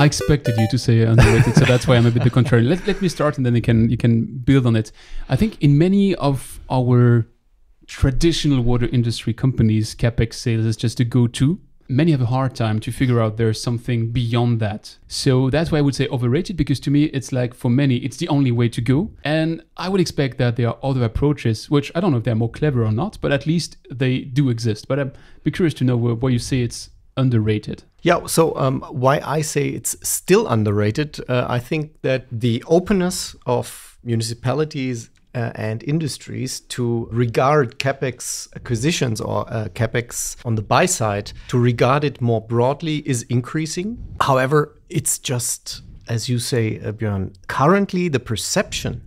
A: I expected you to say underrated, so that's why I'm a bit the [laughs] contrary. Let, let me start, and then you can you can build on it. I think in many of our traditional water industry companies, capex sales is just a go-to. Many have a hard time to figure out there's something beyond that. So that's why I would say overrated because to me it's like for many it's the only way to go. And I would expect that there are other approaches, which I don't know if they're more clever or not, but at least they do exist. But I'm be curious to know where you say it's underrated?
C: Yeah, so um, why I say it's still underrated, uh, I think that the openness of municipalities uh, and industries to regard capex acquisitions or uh, capex on the buy side to regard it more broadly is increasing. However, it's just as you say, uh, Björn. Currently, the perception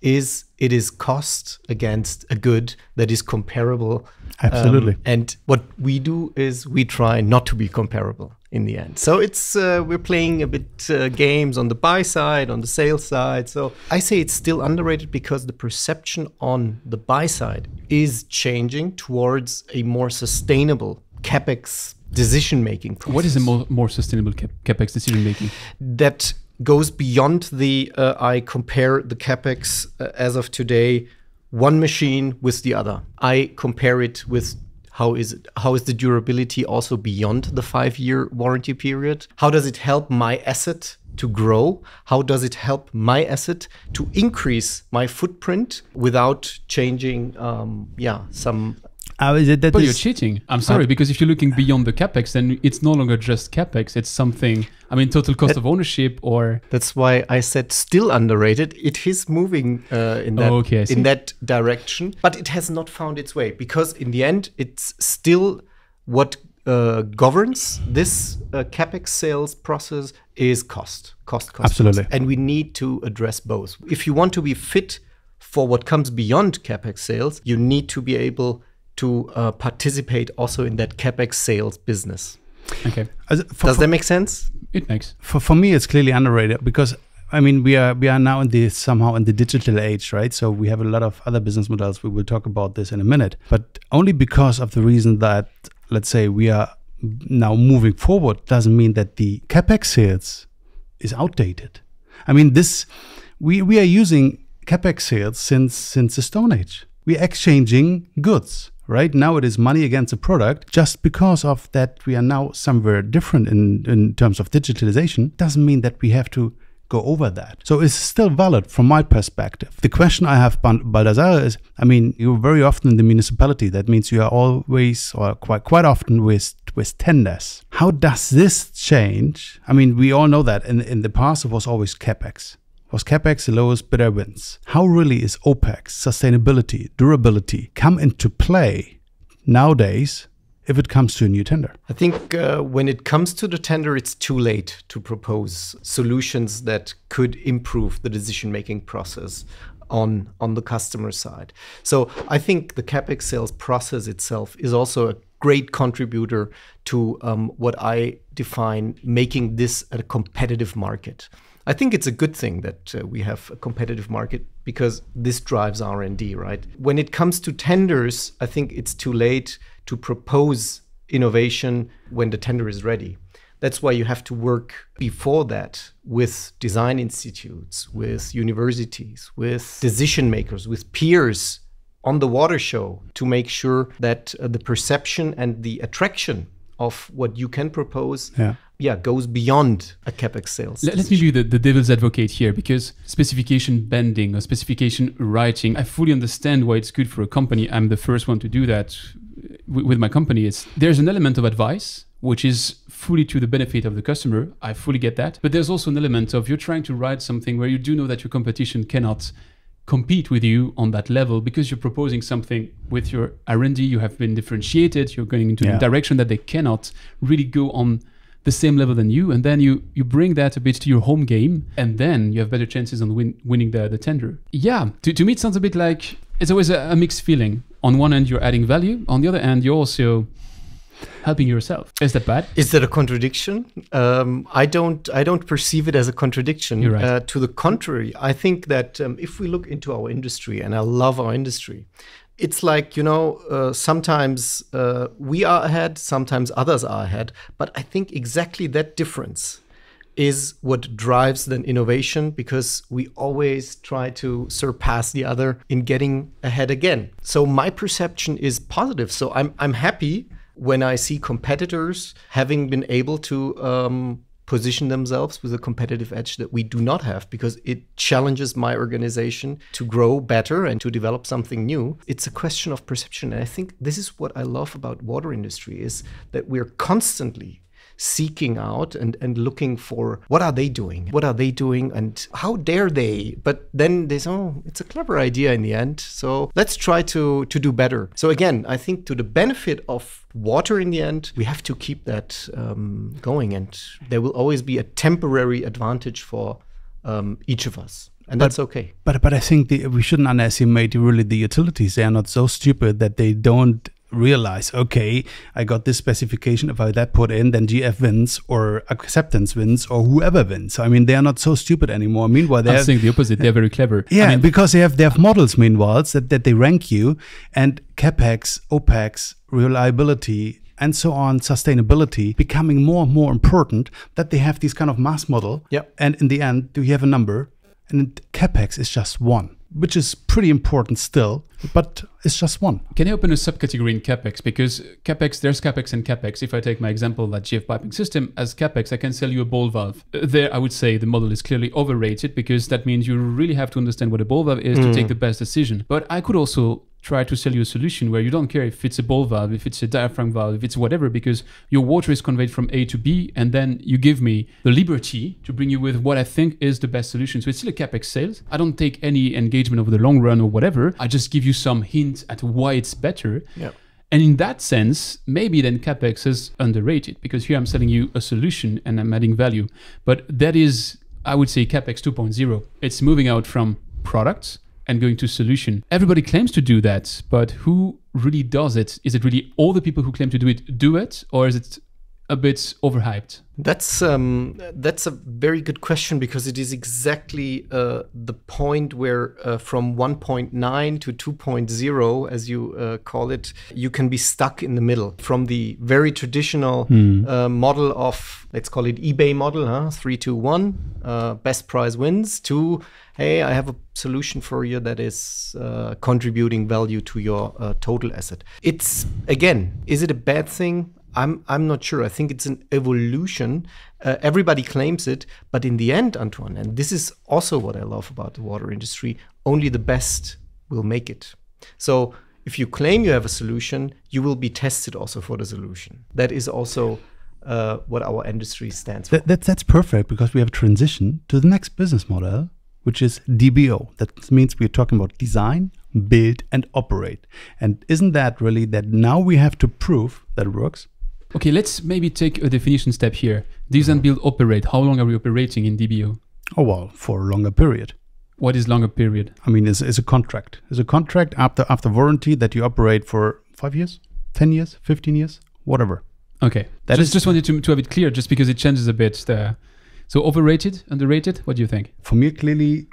C: is it is cost against a good that is comparable.
B: Absolutely.
C: Um, and what we do is we try not to be comparable in the end. So it's uh, we're playing a bit uh, games on the buy side, on the sales side. So I say it's still underrated because the perception on the buy side is changing towards a more sustainable capex decision making process.
A: What is a more, more sustainable cap- capex decision making?
C: That goes beyond the uh, I compare the capex uh, as of today one machine with the other. I compare it with how is it, how is the durability also beyond the 5 year warranty period? How does it help my asset to grow? How does it help my asset to increase my footprint without changing um, yeah some
B: Uh, is it that
A: But you're cheating. I'm sorry, because if you're looking beyond the capex, then it's no longer just capex. It's something. I mean, total cost of ownership, or
C: That's why I said still underrated. It is moving uh, in that
A: Oh, okay,
C: in that direction, but it has not found its way because in the end, it's still what uh, governs this uh, capex sales process is cost, cost, cost.
B: Absolutely.
C: cost. and we need to address both. If you want to be fit for what comes beyond capex sales, you need to be able to uh, participate also in that capex sales business.
A: okay,
B: As- for-
C: Does
B: for-
C: that make sense?
A: it makes.
B: for, for me it's clearly underrated because I mean we are we are now in the somehow in the digital age, right? So we have a lot of other business models. We will talk about this in a minute, but only because of the reason that let's say we are now moving forward doesn't mean that the capex sales is outdated. I mean this we we are using capex sales since since the Stone Age. We're exchanging goods. Right now, it is money against a product. Just because of that, we are now somewhere different in, in terms of digitalization, doesn't mean that we have to go over that. So it's still valid from my perspective. The question I have, Baldassare, is I mean, you're very often in the municipality. That means you are always or quite quite often with with tenders. How does this change? I mean, we all know that in in the past it was always capex. Was capex the lowest bidder wins? How really is OPEX, sustainability, durability come into play nowadays if it comes to a new tender?
C: I think uh, when it comes to the tender, it's too late to propose solutions that could improve the decision making process on, on the customer side. So I think the CapEx sales process itself is also a great contributor to um, what I define making this a competitive market. I think it's a good thing that uh, we have a competitive market because this drives R&D, right? When it comes to tenders, I think it's too late to propose innovation when the tender is ready. That's why you have to work before that with design institutes, with universities, with decision makers, with peers on the water show to make sure that uh, the perception and the attraction of what you can propose
B: Yeah.
C: yeah goes beyond a capex sales
A: Let, let me be the, the devil's advocate here because specification bending or specification writing, I fully understand why it's good for a company. I'm the first one to do that uh, with, with my company. It's there's an element of advice which is fully to the benefit of the customer. I fully get that. But there's also an element of you're trying to write something where you do know that your competition cannot compete with you on that level because you're proposing something with your R&D you have been differentiated you're going into
B: Yeah.
A: a direction that they cannot really go on the same level than you and then you you bring that a bit to your home game and then you have better chances on win, winning the, the tender yeah to, to me it sounds a bit like it's always a, a mixed feeling on one end you're adding value on the other end you're also helping yourself is that bad
C: is that a contradiction um, i don't i don't perceive it as a contradiction
A: You're right.
C: uh, to the contrary i think that um, if we look into our industry and i love our industry it's like you know uh, sometimes uh, we are ahead sometimes others are ahead but i think exactly that difference is what drives then innovation because we always try to surpass the other in getting ahead again. So my perception is positive. So I'm I'm happy when I see competitors having been able to um, position themselves with a competitive edge that we do not have because it challenges my organization to grow better and to develop something new. It's a question of perception. And I think this is what I love about water industry is that we're constantly seeking out and, and looking for what are they doing? What are they doing? And how dare they? But then they say, oh, it's a clever idea in the end. So let's try to, to do better. So again, I think to the benefit of water in the end, we have to keep that um, going. And there will always be a temporary advantage for um, each of us. And that's okay.
B: But but I think the, we shouldn't underestimate really the utilities. They are not so stupid that they don't realize, okay, I got this specification. If I that put in, then GF wins or Aqseptence wins or whoever wins. I mean, they are not so stupid anymore. Meanwhile,
A: I'm
B: they're
A: saying the opposite. They're very clever.
B: yeah,
A: I mean,
B: because they have they have models meanwhile that, that they rank you and capex, opex, reliability, and so on, sustainability becoming more and more important. That they have this kind of mass model.
C: Yep.
B: And in the end, do you have a number? And capex is just one, which is pretty important still, but it's just one.
A: Can I open a subcategory in capex? Because capex, there's capex and capex. If I take my example, that GF piping system as capex, I can sell you a ball valve. Uh, There, I would say the model is clearly overrated because that means you really have to understand what a ball valve is to take the best decision. But I could also try to sell you a solution where you don't care if it's a ball valve, if it's a diaphragm valve, if it's whatever, because your water is conveyed from A to B, and then you give me the liberty to bring you with what I think is the best solution. So it's still a capex sales. I don't take any engagement over the long run or whatever. I just give you some hint at why it's better. And in that sense, maybe then capex is underrated because here I'm selling you a solution and I'm adding value. But that is, I would say, capex 2.0. It's moving out from products and going to solution. Everybody claims to do that, but who really does it? Is it really all the people who claim to do it do it, or is it a bit overhyped?
C: That's um, that's a very good question because it is exactly uh, the point where uh, from 1.9 to 2.0, as you uh, call it, you can be stuck in the middle. From the very traditional uh, model of let's call it eBay model, huh? three, two, one, uh, best price wins. To hey, I have a solution for you that is uh, contributing value to your uh, total asset. It's again, is it a bad thing? I'm I'm not sure. I think it's an evolution. Uh, everybody claims it, but in the end, Antoine, and this is also what I love about the water industry. Only the best will make it. So if you claim you have a solution, you will be tested also for the solution. That is also uh, what our industry stands for.
B: That, that's that's perfect because we have a transition to the next business model, which is DBO. That means we're talking about design, build, and operate. And isn't that really that now we have to prove that it works?
A: Okay, let's maybe take a definition step here. Design, mhm. build, operate. How long are we operating in DBO?
B: Oh well, for a longer period.
A: What is longer period?
B: I mean, it's, it's a contract. It's a contract after after warranty that you operate for five years, ten years, fifteen years, whatever.
A: Okay,
B: That
A: just,
B: is-
A: just wanted to, to have it clear, just because it changes a bit. The, so overrated, underrated. What do you think?
B: For me, clearly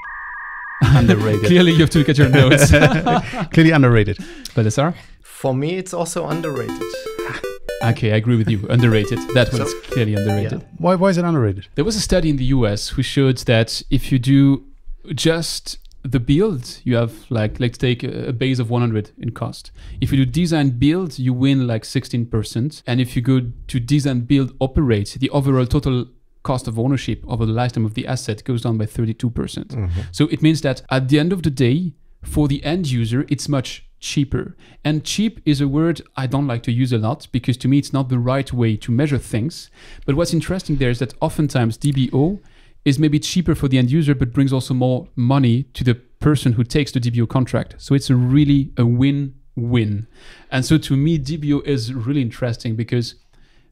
B: underrated. [laughs]
A: Clearly, you have to look at your notes. [laughs]
B: clearly underrated.
A: Baldassare?
C: For me, it's also underrated. [laughs]
A: Okay, I agree with you. Underrated. That one's clearly underrated.
B: Why why is it underrated?
A: There was a study in the US who showed that if you do just the build, you have like, let's take a base of 100 in cost. If you do design build, you win like 16%. And if you go to design build operate, the overall total cost of ownership over the lifetime of the asset goes down by 32%. percent mm-hmm. So it means that at the end of the day, for the end user, it's much cheaper. And cheap is a word I don't like to use a lot because to me it's not the right way to measure things. But what's interesting there is that oftentimes DBO is maybe cheaper for the end user, but brings also more money to the person who takes the DBO contract. So it's a really a win-win. And so to me, DBO is really interesting because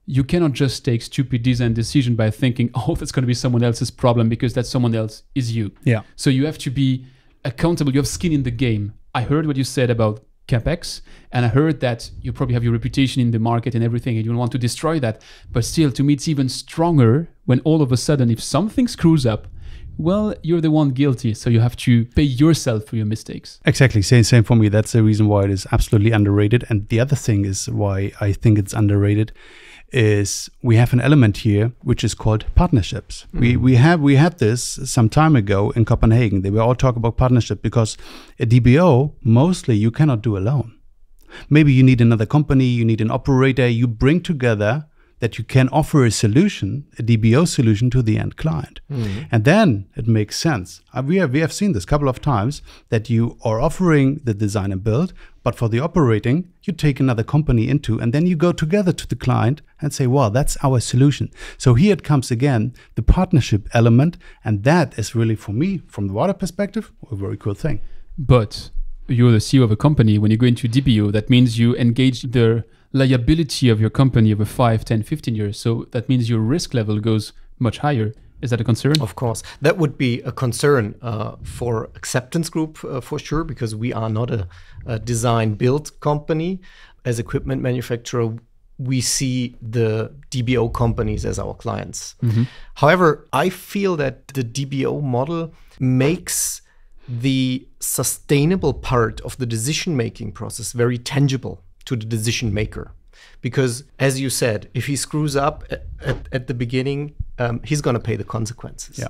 A: you cannot just take stupid design decision by thinking, [laughs] oh, that's going to be someone else's problem because that someone else is you.
B: Yeah.
A: So you have to be accountable. You have skin in the game. I heard what you said about capex, and I heard that you probably have your reputation in the market and everything, and you don't want to destroy that. But still, to me, it's even stronger when all of a sudden, if something screws up, well, you're the one guilty, so you have to pay yourself for your mistakes.
B: Exactly. Same, same for me. That's the reason why it is absolutely underrated. And the other thing is why I think it's underrated is we have an element here which is called partnerships. We hmm. we have we had this some time ago in Copenhagen. They were all talk about partnership because a DBO mostly you cannot do alone. Maybe you need another company, you need an operator, you bring together that you can offer a solution, a DBO solution to the end client. And then it makes sense. Uh, we, have, we have seen this a couple of times that you are offering the design and build, but for the operating, you take another company into, and then you go together to the client and say, well, that's our solution. So here it comes again, the partnership element. And that is really, for me, from the water perspective, a very cool thing.
A: But you're the CEO of a company. When you go into DBO, that means you engage the liability of your company over 5, 10, 15 years. So that means your risk level goes much higher. Is that a concern?
C: Of course, that would be a concern uh, for Aqseptence Group uh, for sure, because we are not a, a design build company. As equipment manufacturer, we see the DBO companies as our clients. However, I feel that the DBO model makes the sustainable part of the decision making process very tangible to the decision maker. Because, as you said, if he screws up at, at, at the beginning, um, he's going to pay the consequences.
B: Yeah.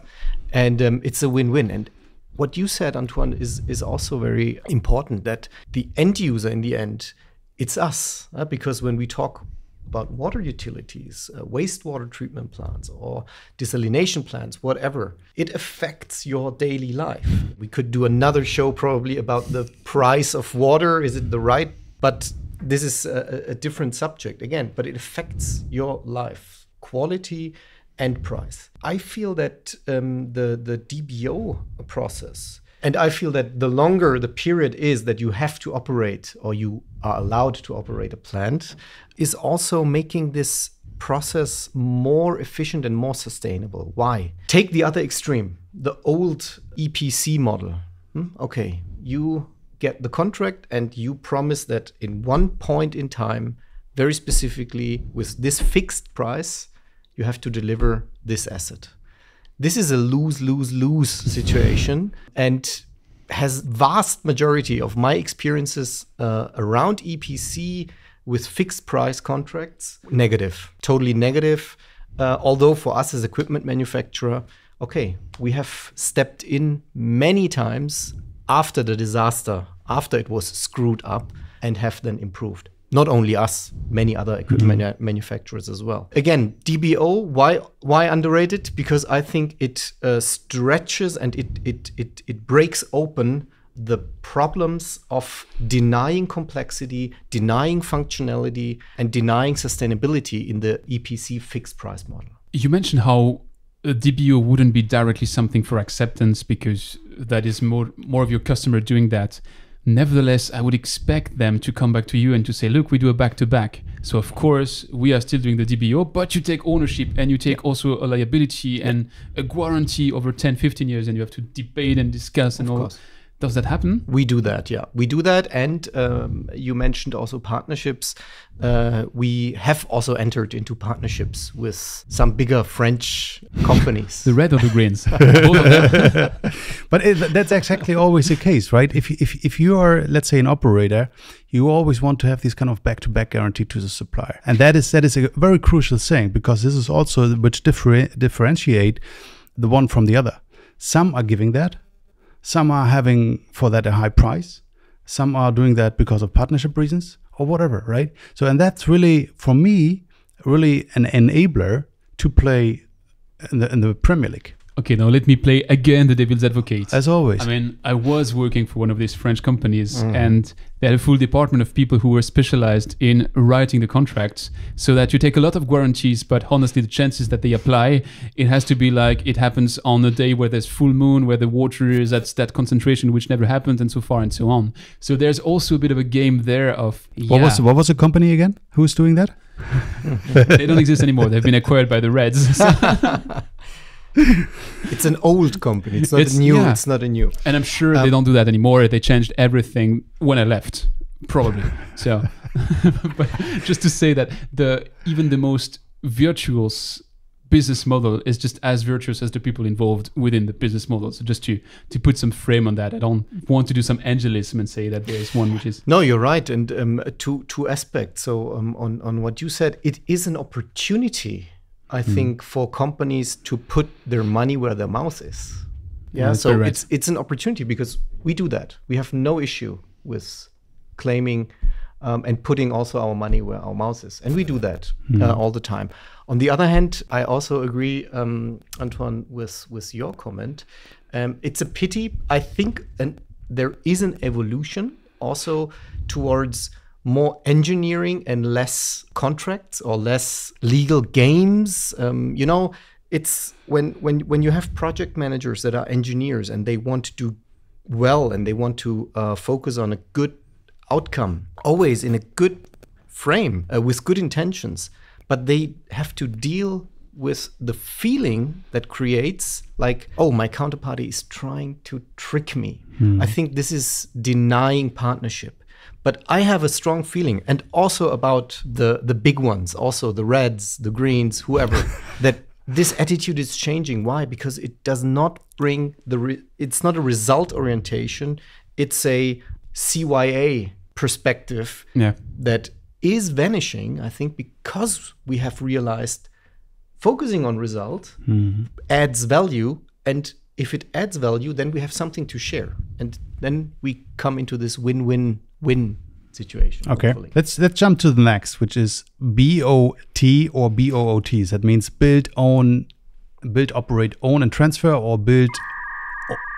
C: And um, it's a win win. And what you said, Antoine, is, is also very important that the end user in the end, it's us. uh, because when we talk about water utilities, uh, wastewater treatment plants, or desalination plants, whatever, it affects your daily life. We could do another show probably about the price of water. Is it the right? But this is a, a different subject again, but it affects your life, quality and price. I feel that um, the the DBO process, and I feel that the longer the period is that you have to operate or you are allowed to operate a plant, is also making this process more efficient and more sustainable. Why? Take the other extreme, the old EPC model. Hmm? Okay, you get the contract and you promise that in one point in time, very specifically with this fixed price, you have to deliver this asset. This is a lose lose lose situation and has vast majority of my experiences uh, around EPC with fixed price contracts negative, totally negative. Uh, although for us as equipment manufacturer, okay, we have stepped in many times after the disaster, after it was screwed up, and have then improved. Not only us, many other equipment manu- manufacturers as well. Again, DBO, why why underrated? Because I think it uh, stretches and it, it it it breaks open the problems of denying complexity, denying functionality, and denying sustainability in the EPC fixed price model.
A: You mentioned how a DBO wouldn't be directly something for Aqseptence because that is more more of your customer doing that. Nevertheless, I would expect them to come back to you and to say, look, we do a back to back. So, of course, we are still doing the DBO, but you take ownership and you take also a liability and a guarantee over 10, 15 years, and you have to debate and discuss and all.
C: course.
A: Does that happen?
C: We do that, yeah. We do that. And um, you mentioned also partnerships. Uh, we have also entered into partnerships with some bigger French companies.
A: The red or the greens? [laughs] Both. [laughs]
B: But it, that's exactly always the case, right? If, you- if, if you are, let's say, an operator, you always want to have this kind of back-to-back guarantee to the supplier, and that is that is a very crucial thing because this is also which differ, differentiate the one from the other. Some are giving that, some are having for that a high price, some are doing that because of partnership reasons or whatever, right? So, and that's really for me really an enabler to play in the, in the Premier League,
A: okay, now let me play again the devil's advocate.
B: as always.
A: I mean, I was working for one of these French companies, mm. and they had a full department of people who were specialized in writing the contracts, so that you take a lot of guarantees. But honestly, the chances that they apply, it has to be like it happens on a day where there's full moon, where the water is at that concentration, which never happens, and so far and so on. So there's also a bit of a game there of
B: What was what was the company again? Who's doing that? [laughs]
A: they don't exist anymore. They've been acquired by the Reds. [laughs] [laughs] [laughs]
C: it's an old company. It's not
A: It's-
C: a new.
A: yeah.
C: It's not a new.
A: And I'm sure
C: Um,
A: they don't do that anymore. They changed everything when I left, probably. [laughs] so, [laughs] but just to say that the even the most virtuous business model is just as virtuous as the people involved within the business model. So just to to put some frame on that, I don't want to do some angelism and say that there's one which is
C: No, you're right, and um, two two aspects. So um, on on what you said, it is an opportunity, I think, for companies to put their money where their mouth is. Yeah, so
A: right.
C: it's it's an opportunity because we do that. We have no issue with claiming um, and putting also our money where our mouth is. And we do that uh, all the time. On the other hand, I also agree, um, Antoine, with, with your comment. Um, it's a pity. I think and there is an evolution also towards more engineering and less contracts or less legal games. Um, you know, it's when when when you have project managers that are engineers and they want to do well and they want to uh, focus on a good outcome, always in a good frame uh, with good intentions, but they have to deal with the feeling that creates like oh my counterparty is trying to trick me. I think this is denying partnership but i have a strong feeling and also about the the big ones also the reds the greens whoever [laughs] that this attitude is changing. Why? Because it does not bring the re- it's not a result orientation. It's a cya perspective
A: Yeah.
C: that is vanishing i think because we have realized focusing on result mm-hmm. adds value and if it adds value then we have something to share. And then we come into this win-win-win situation
B: Okay,
C: hopefully.
B: let's let's jump to the next, which is BOT or BOOTs. That means build, own, build, operate, own, and transfer, or build,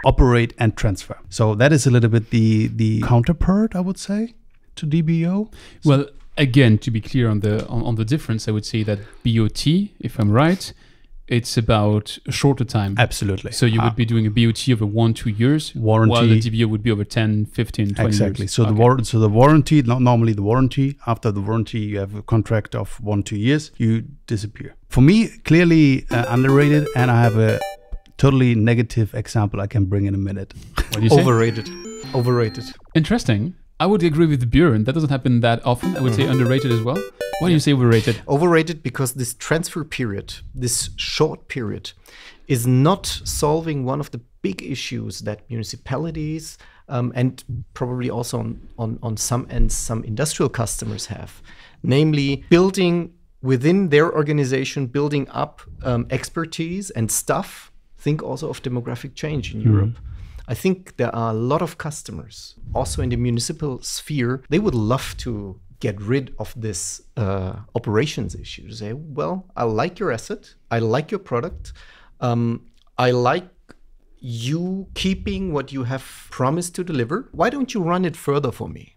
B: operate, and transfer. So that is a little bit the the counterpart, I would say, to DBO.
A: Well, again, to be clear on the on, on the difference, I would say that BOT, if I'm right, it's about a shorter time.
B: Absolutely.
A: So you
B: Ah,
A: would be doing a BOT over one, two years, while the
B: Warranty.
A: DBO would be over 10, 15, 20
B: Exactly.
A: years.
B: So the
A: Okay.
B: war- so the warranty, not normally the warranty. After the warranty, you have a contract of one two years. You disappear. For me, clearly uh, underrated, and I have a totally negative example I can bring in a minute.
A: What do you say?
C: overrated overrated
A: Interesting. I would agree with Björn. That doesn't happen that often. I would say underrated as well. Why do you say overrated?
C: overrated because this transfer period, this short period, is not solving one of the big issues that municipalities um, and probably also on, on, on some ends some industrial customers have, namely building within their organization, building up um, expertise and stuff. Think also of demographic change in Europe. I think there are a lot of customers, also in the municipal sphere, they would love to get rid of this uh, operations issue. Say, well, I like your asset, I like your product, um, I like you keeping what you have promised to deliver. Why don't you run it further for me?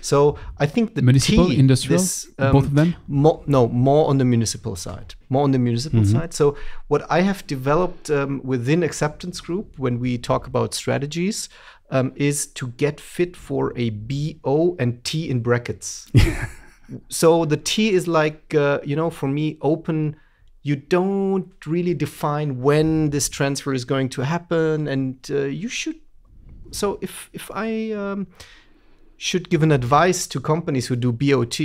C: So I think the
A: Municipal,
C: T,
A: industrial,
C: this, um,
A: both of them?
C: Mo- no, more on the municipal side. More on the municipal side. So what I have developed um, within Aqseptence Group when we talk about strategies um, is to get fit for a B O and T in brackets. [laughs] so the T is like uh, you know for me open. You don't really define when this transfer is going to happen, and uh, you should. So if if I um, should give an advice to companies who do BOT,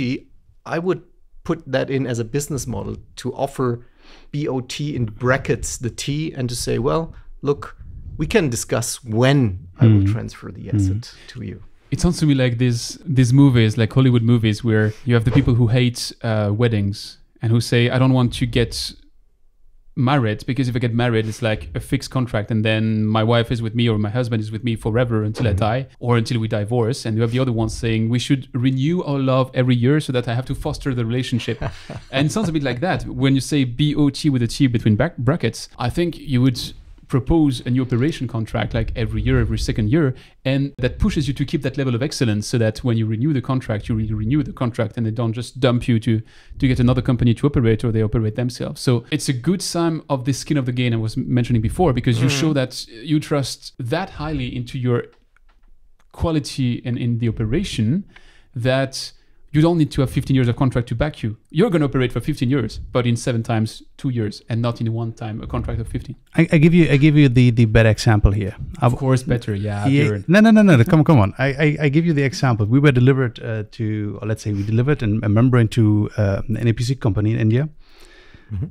C: I would put that in as a business model to offer BOT in brackets the T and to say, well, look, we can discuss when I will transfer the asset to you.
A: It sounds to me like these these movies, like Hollywood movies, where you have the people who hate uh, weddings and who say, "I don't want to get married because if I get married, it's like a fixed contract, and then my wife is with me or my husband is with me forever until I mm-hmm. die or until we divorce." And you have the other one saying, "We should renew our love every year so that I have to foster the relationship." [laughs] and it sounds a bit like that when you say BOT with a T between back brackets. I think you would propose a new operation contract like every year, every second year, and that pushes you to keep that level of excellence so that when you renew the contract, you really renew the contract and they don't just dump you to to get another company to operate or they operate themselves. So it's a good sign of the skin of the game I was mentioning before because you show mm-hmm. that you trust that highly into your quality and in the operation that you don't need to have 15 years of contract to back you. You're going to operate for 15 years, but in seven times two years, and not in one time a contract of 15.
B: I, I give you I give you the the better example here. I,
A: Of course, better. Yeah.
B: Yeah, no, no, no, no. Come, come on. I, I, I give you the example. We were delivered uh, to, or let's say, we delivered an, a membrane to uh, an EPC company in India,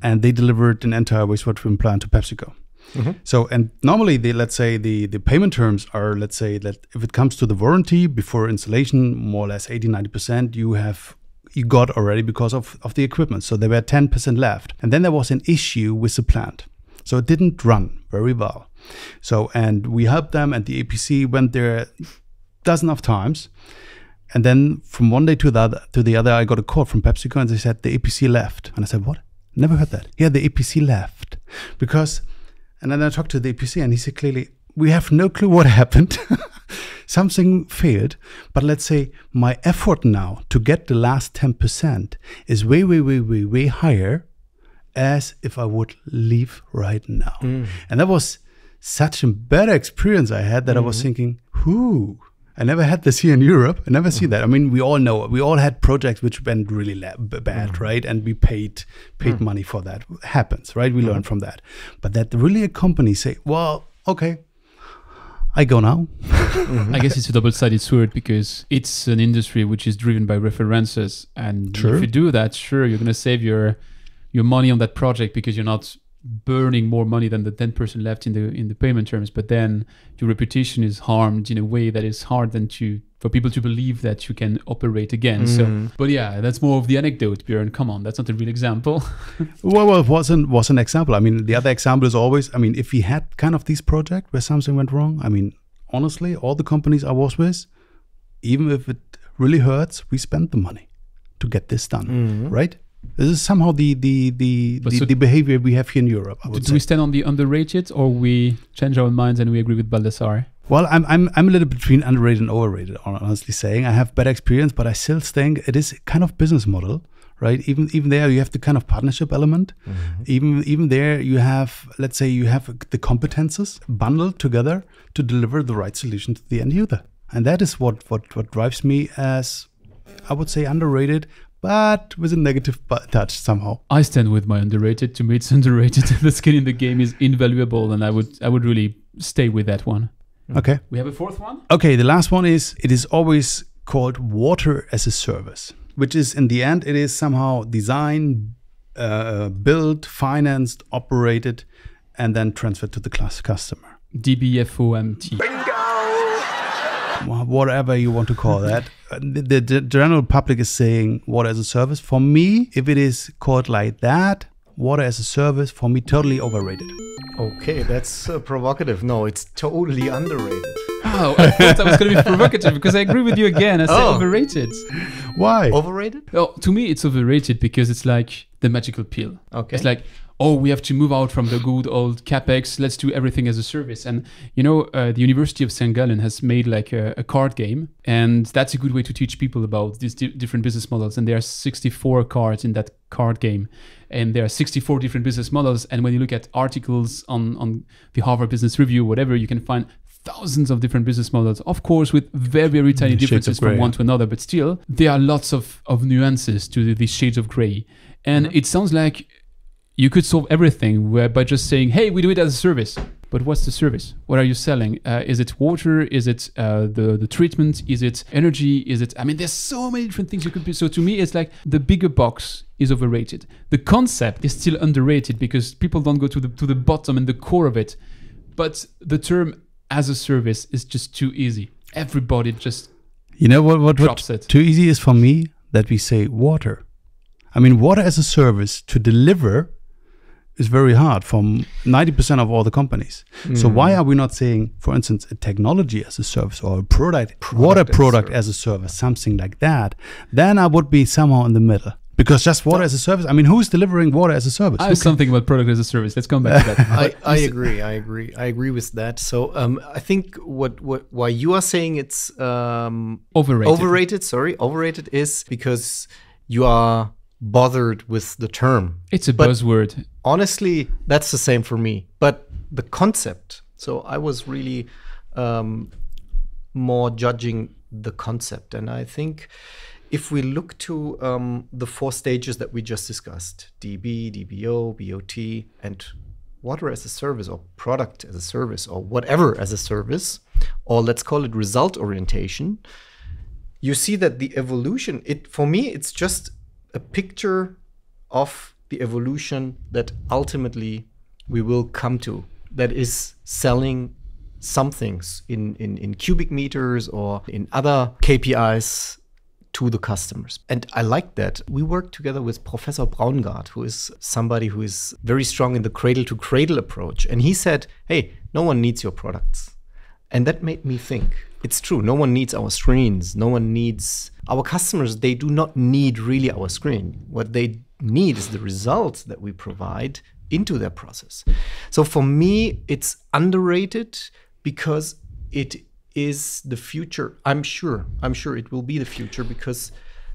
B: and they delivered an entire wastewater treatment plant to PepsiCo. Mm-hmm. So, and normally, the let's say the the payment terms are, let's say that if it comes to the warranty before installation, more or less 80, 90 percent, you have you got already because of of the equipment. So there were 10 percent left, and then there was an issue with the plant. So it didn't run very well. So, and we helped them, and the EPC went there dozen of times. And then from one day to the other, to the other, I got a call from PepsiCo and they said the EPC left. And I said, what? Never heard that. Yeah, the EPC left because. And then I talked to the EPC and he said clearly, we have no clue what [laughs] happened. Something failed. But let's say my effort now to get the last 10% is way, way, way, way, way higher as if I would leave right now. Mm. And that was such a better experience I had that I was mm-hmm. thinking, whoo. I never had this here in Europe. I never see mm-hmm. that. I mean, we all know we all had projects which went really la- b- bad, mm-hmm. right? And we paid paid mm. money for that. Happens, right? We learn mm-hmm. from that. But that really a company say, well, okay, I go now.
A: I guess it's a double-sided sword because it's an industry which is driven by references, and
B: Sure.
A: if you do that, sure, you're going to save your your money on that project because you're not burning more money than the 10% left in the in the payment terms but then your reputation is harmed in a way that is hard than to for people to believe that you can operate again so mm. but yeah that's more of the anecdote björn come on that's not a real example [laughs]
B: Well, well, it wasn't was an example. I mean, the other example is always. I mean, if we had kind of this project where something went wrong, I mean, honestly, all the companies I was with, even if it really hurts, we spent the money to get this done, mm-hmm. right? This is somehow the the the the,
A: so-
B: the behavior we have here in Europe. I would
A: do
B: say.
A: we stand on the underrated or we change our minds and we agree with baldassare
B: Well, I'm I'm I'm a little between underrated and overrated. Honestly saying, I have better experience, but I still think it is kind of business model, right? Even even there, you have the kind of partnership element. Mm-hmm. Even even there, you have let's say you have the competences bundled together to deliver the right solution to the end user, and that is what what what drives me as I would say underrated, but with a negative touch somehow.
A: I stand with my underrated. To me, it's [laughs] underrated. [laughs] the skin in the game is invaluable, and I would I would really stay with that one.
B: Okay.
A: We have a fourth one.
B: Okay, the last one is it is always called water as a service, which is in the end it is somehow designed, uh, built, financed, operated, and then transferred to the class customer.
A: DBFOMT.
B: Wha- Whatever you want to call that, [laughs] Uh, the, the, the general public is saying water as a service. For me, if it is called like that, water as a service, for me, totally overrated.
C: Okay, that's uh, provocative. No, it's totally underrated.
A: Oh, I thought that was going to be provocative because I agree with you again. I say
C: Oh.
A: overrated.
B: Why?
C: Overrated?
A: Oh, to me, it's overrated because it's like the magical pill.
C: Okay.
A: It's like, oh, we have to move out from the good old capex. Let's do everything as a service. And you know, uh, the University of St. Gallen has made like a, a card game, and that's a good way to teach people about these di- different business models. And there are 64 cards in that card game, and there are 64 different business models. And when you look at articles on on the Harvard Business Review, whatever, you can find thousands of different business models of course with very very tiny differences from one to another but still there are lots of of nuances to the, these shades of gray and it sounds like you could solve everything by just saying hey we do it as a service. But what's the service? What are you selling? Uh, is it water? Is it uh, the the treatment? Is it energy? Is it i mean there's so many different things you could be so to me it's like the bigger box is overrated. The concept is still underrated because people don't go to the to the bottom and the core of it. But the term as a service is just too easy everybody just
B: You know what? What, what
A: Drops it.
B: too easy is for me that we say water. I mean, water as a service to deliver is very hard from 90% of all the companies. So why hmm. are we not saying, for instance, a technology as a service or a product, water
C: as a
B: product as a service, something like that? Then I would be somehow in the middle. Because just water as a service, I mean, who's delivering water as a service?
A: I
B: Who
A: have something about product as a service. Let's come back to that.
C: I, I agree. I agree. I agree with that. So um, I think what what why you are saying it's um,
A: Overrated.
C: Overrated. Sorry, overrated is because you are bothered with the term.
A: It's a
C: But-
A: buzzword.
C: honestly, that's the same for me. But the concept. So I was really um, more judging the concept, and I think if we look to um, the four stages that we just discussed DB, DBO, BOT, and water as a service or product as a service or whatever as a service, or let's call it result orientation, you see that the evolution, it for me, it's just a picture of the evolution that ultimately we will come to. That is selling some things in, in, in cubic meters or in other KPIs to the customers. And I like that. We work together with Professor Braungart, who is somebody who is very strong in the cradle to cradle approach. And he said, hey, no one needs your products. And that made me think it's true. No one needs our screens. No one needs our customers. They do not need really our screen. What they need is the results that we provide into their process. So for me, it's underrated because it is the future. I'm sure. I'm sure it will be the future because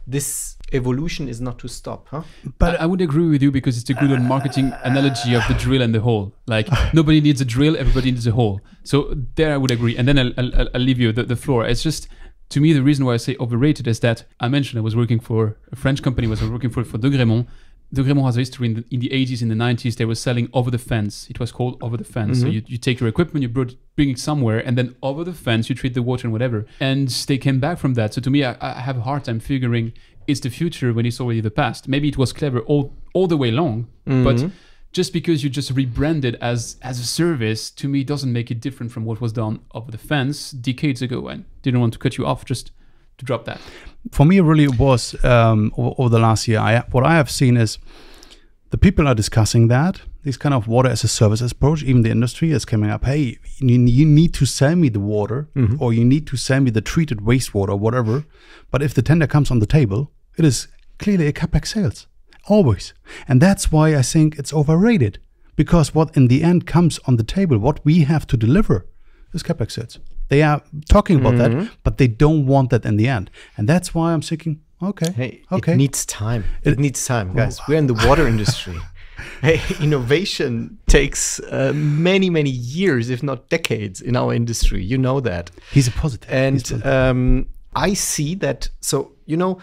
C: this evolution is not to stop, huh?
A: But I, I would agree with you because it's a good marketing analogy of the drill and the hole. Like [laughs] nobody needs a drill, everybody needs a hole. So there I would agree. And then I'll, I'll, I'll leave you the, the floor. It's just to me the reason why I say overrated is that I mentioned I was working for a French company, was working for for Degremont. Degremont has a history in the, in the 80s, in the 90s. They were selling over the fence. It was called over the fence. So mm-hmm. you, you take your equipment, you brought, bring it somewhere, and then over the fence you treat the water and whatever. And they came back from that. So to me, I, I have a hard time figuring it's the future when it's already the past. Maybe it was clever all all the way long, but mm-hmm. just because you just rebranded as as a service, to me doesn't make it different from what was done over the fence decades ago. And didn't want to cut you off, just to drop that.
B: for me, really, it really was um, over, over the last year. I what I have seen is the people are discussing that this kind of water as a service approach. Even the industry is coming up. Hey, you, you need to sell me the water, or you need to sell me the treated wastewater, whatever. But if the tender comes on the table, it is clearly a capex sales, always, and that's why I think it's overrated. Because what in the end comes on the table, what we have to deliver, is capex sales. They are talking about that, but they don't want that in the end, and that's why I'm thinking, okay,
C: Hey,
B: okay,
C: it needs time. It, needs time, guys. We're in the water industry. [laughs] hey, innovation takes uh, many, many years, if not decades, in our industry. You know that.
B: he's a positive,
C: And
B: positive.
C: um, I see that. So you know,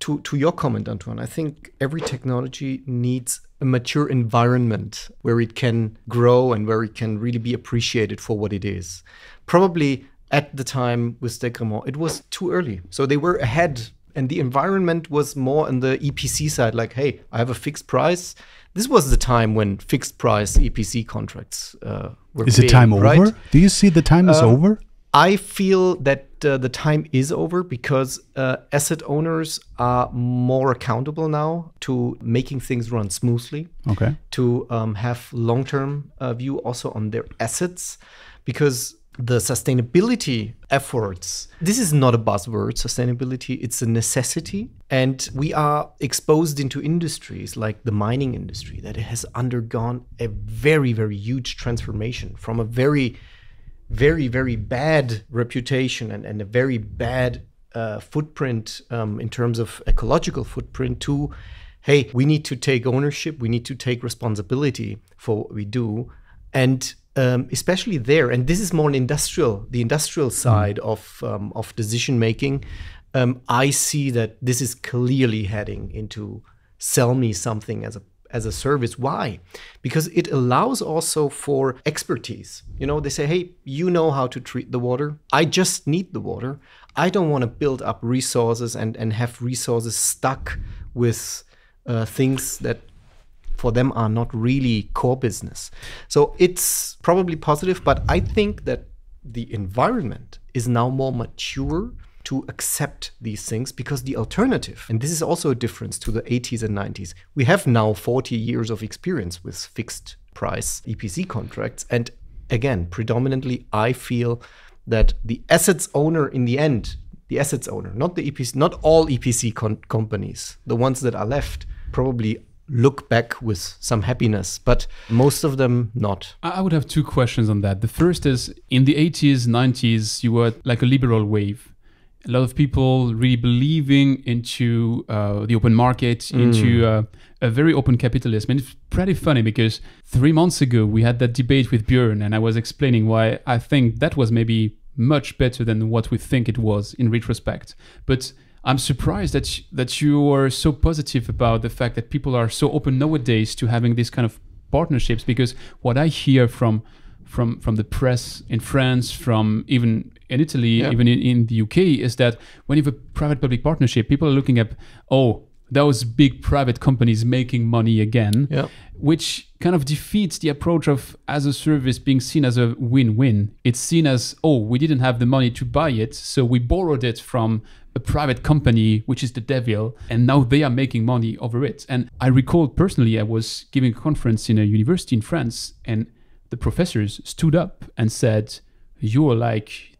C: to to your comment, Antoine, I think every technology needs a mature environment where it can grow and where it can really be appreciated for what it is. Probably at the time with Degrémont, it was too early, so they were ahead. And the environment was more on the EPC side, like, hey, I have a fixed price. This was the time when fixed price EPC contracts uh, were.
B: is the time
C: right?
B: over? Do you see the time is
C: Um,
B: over?
C: I feel that uh, the time is over because uh, asset owners are more accountable now to making things run smoothly,
B: Okay.
C: to um, have long-term uh, view also on their assets, because the sustainability efforts. This is not a buzzword. Sustainability. It's a necessity, and we are exposed into industries like the mining industry that has undergone a very, very huge transformation from a very very very bad reputation and, and a very bad uh, footprint um, in terms of ecological footprint to hey we need to take ownership we need to take responsibility for what we do. And um, especially there and this is more an industrial the industrial side of um, of decision making um, i see that this is clearly heading into sell me something as a as a service. Why? Because it allows also for expertise. You know, they say, hey, you know how to treat the water. I just need the water. I don't want to build up resources and, and have resources stuck with uh, things that for them are not really core business. So it's probably positive, but I think that the environment is now more mature to accept these things because the alternative, and this is also a difference to the 80s and 90s, we have now 40 years of experience with fixed price EPC contracts. And again, predominantly, I feel that the assets owner in the end, the assets owner, not the EPC, not all EPC companies, the ones that are left, probably look back with some happiness, but most of them not.
A: I I would have two questions on that. The first is in the 80s, 90s, you were like a liberal wave. A lot of people really believing into uh, the open market, into uh, a very open capitalism. And it's pretty funny because three months ago we had that debate with Björn, and I was explaining why I think that was maybe much better than what we think it was in retrospect. But I'm surprised that that you are so positive about the fact that people are so open nowadays to having this kind of partnerships. Because what I hear from from from the press in France, from even in Italy, even in, in the UK, is that when you have a private-public partnership, people are looking at oh those big private companies making money again,
C: Yeah.
A: which kind of defeats the approach of as a service being seen as a win-win. It's seen as oh we didn't have the money to buy it, so we borrowed it from a private company, which is the devil, and now they are making money over it. And I recall personally, I was giving a conference in a university in France, and the professors stood up and said, "You're like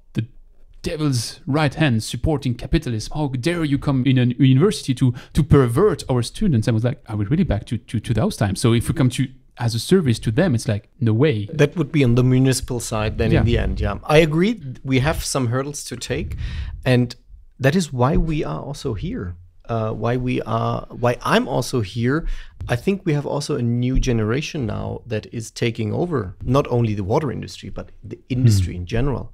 A: devil's right hand supporting capitalism. How dare you come in a university to to pervert our students? I was like, are we really back to, to, to those times? So if we come to as a service to them, it's like, no way.
C: That would be on the municipal side then
A: Yeah.
C: in the end, yeah. I agree. We have some hurdles to take. And that is why we are also here. Uh, why we are, why I'm also here. I think we have also a new generation now that is taking over not only the water industry, but the industry in general.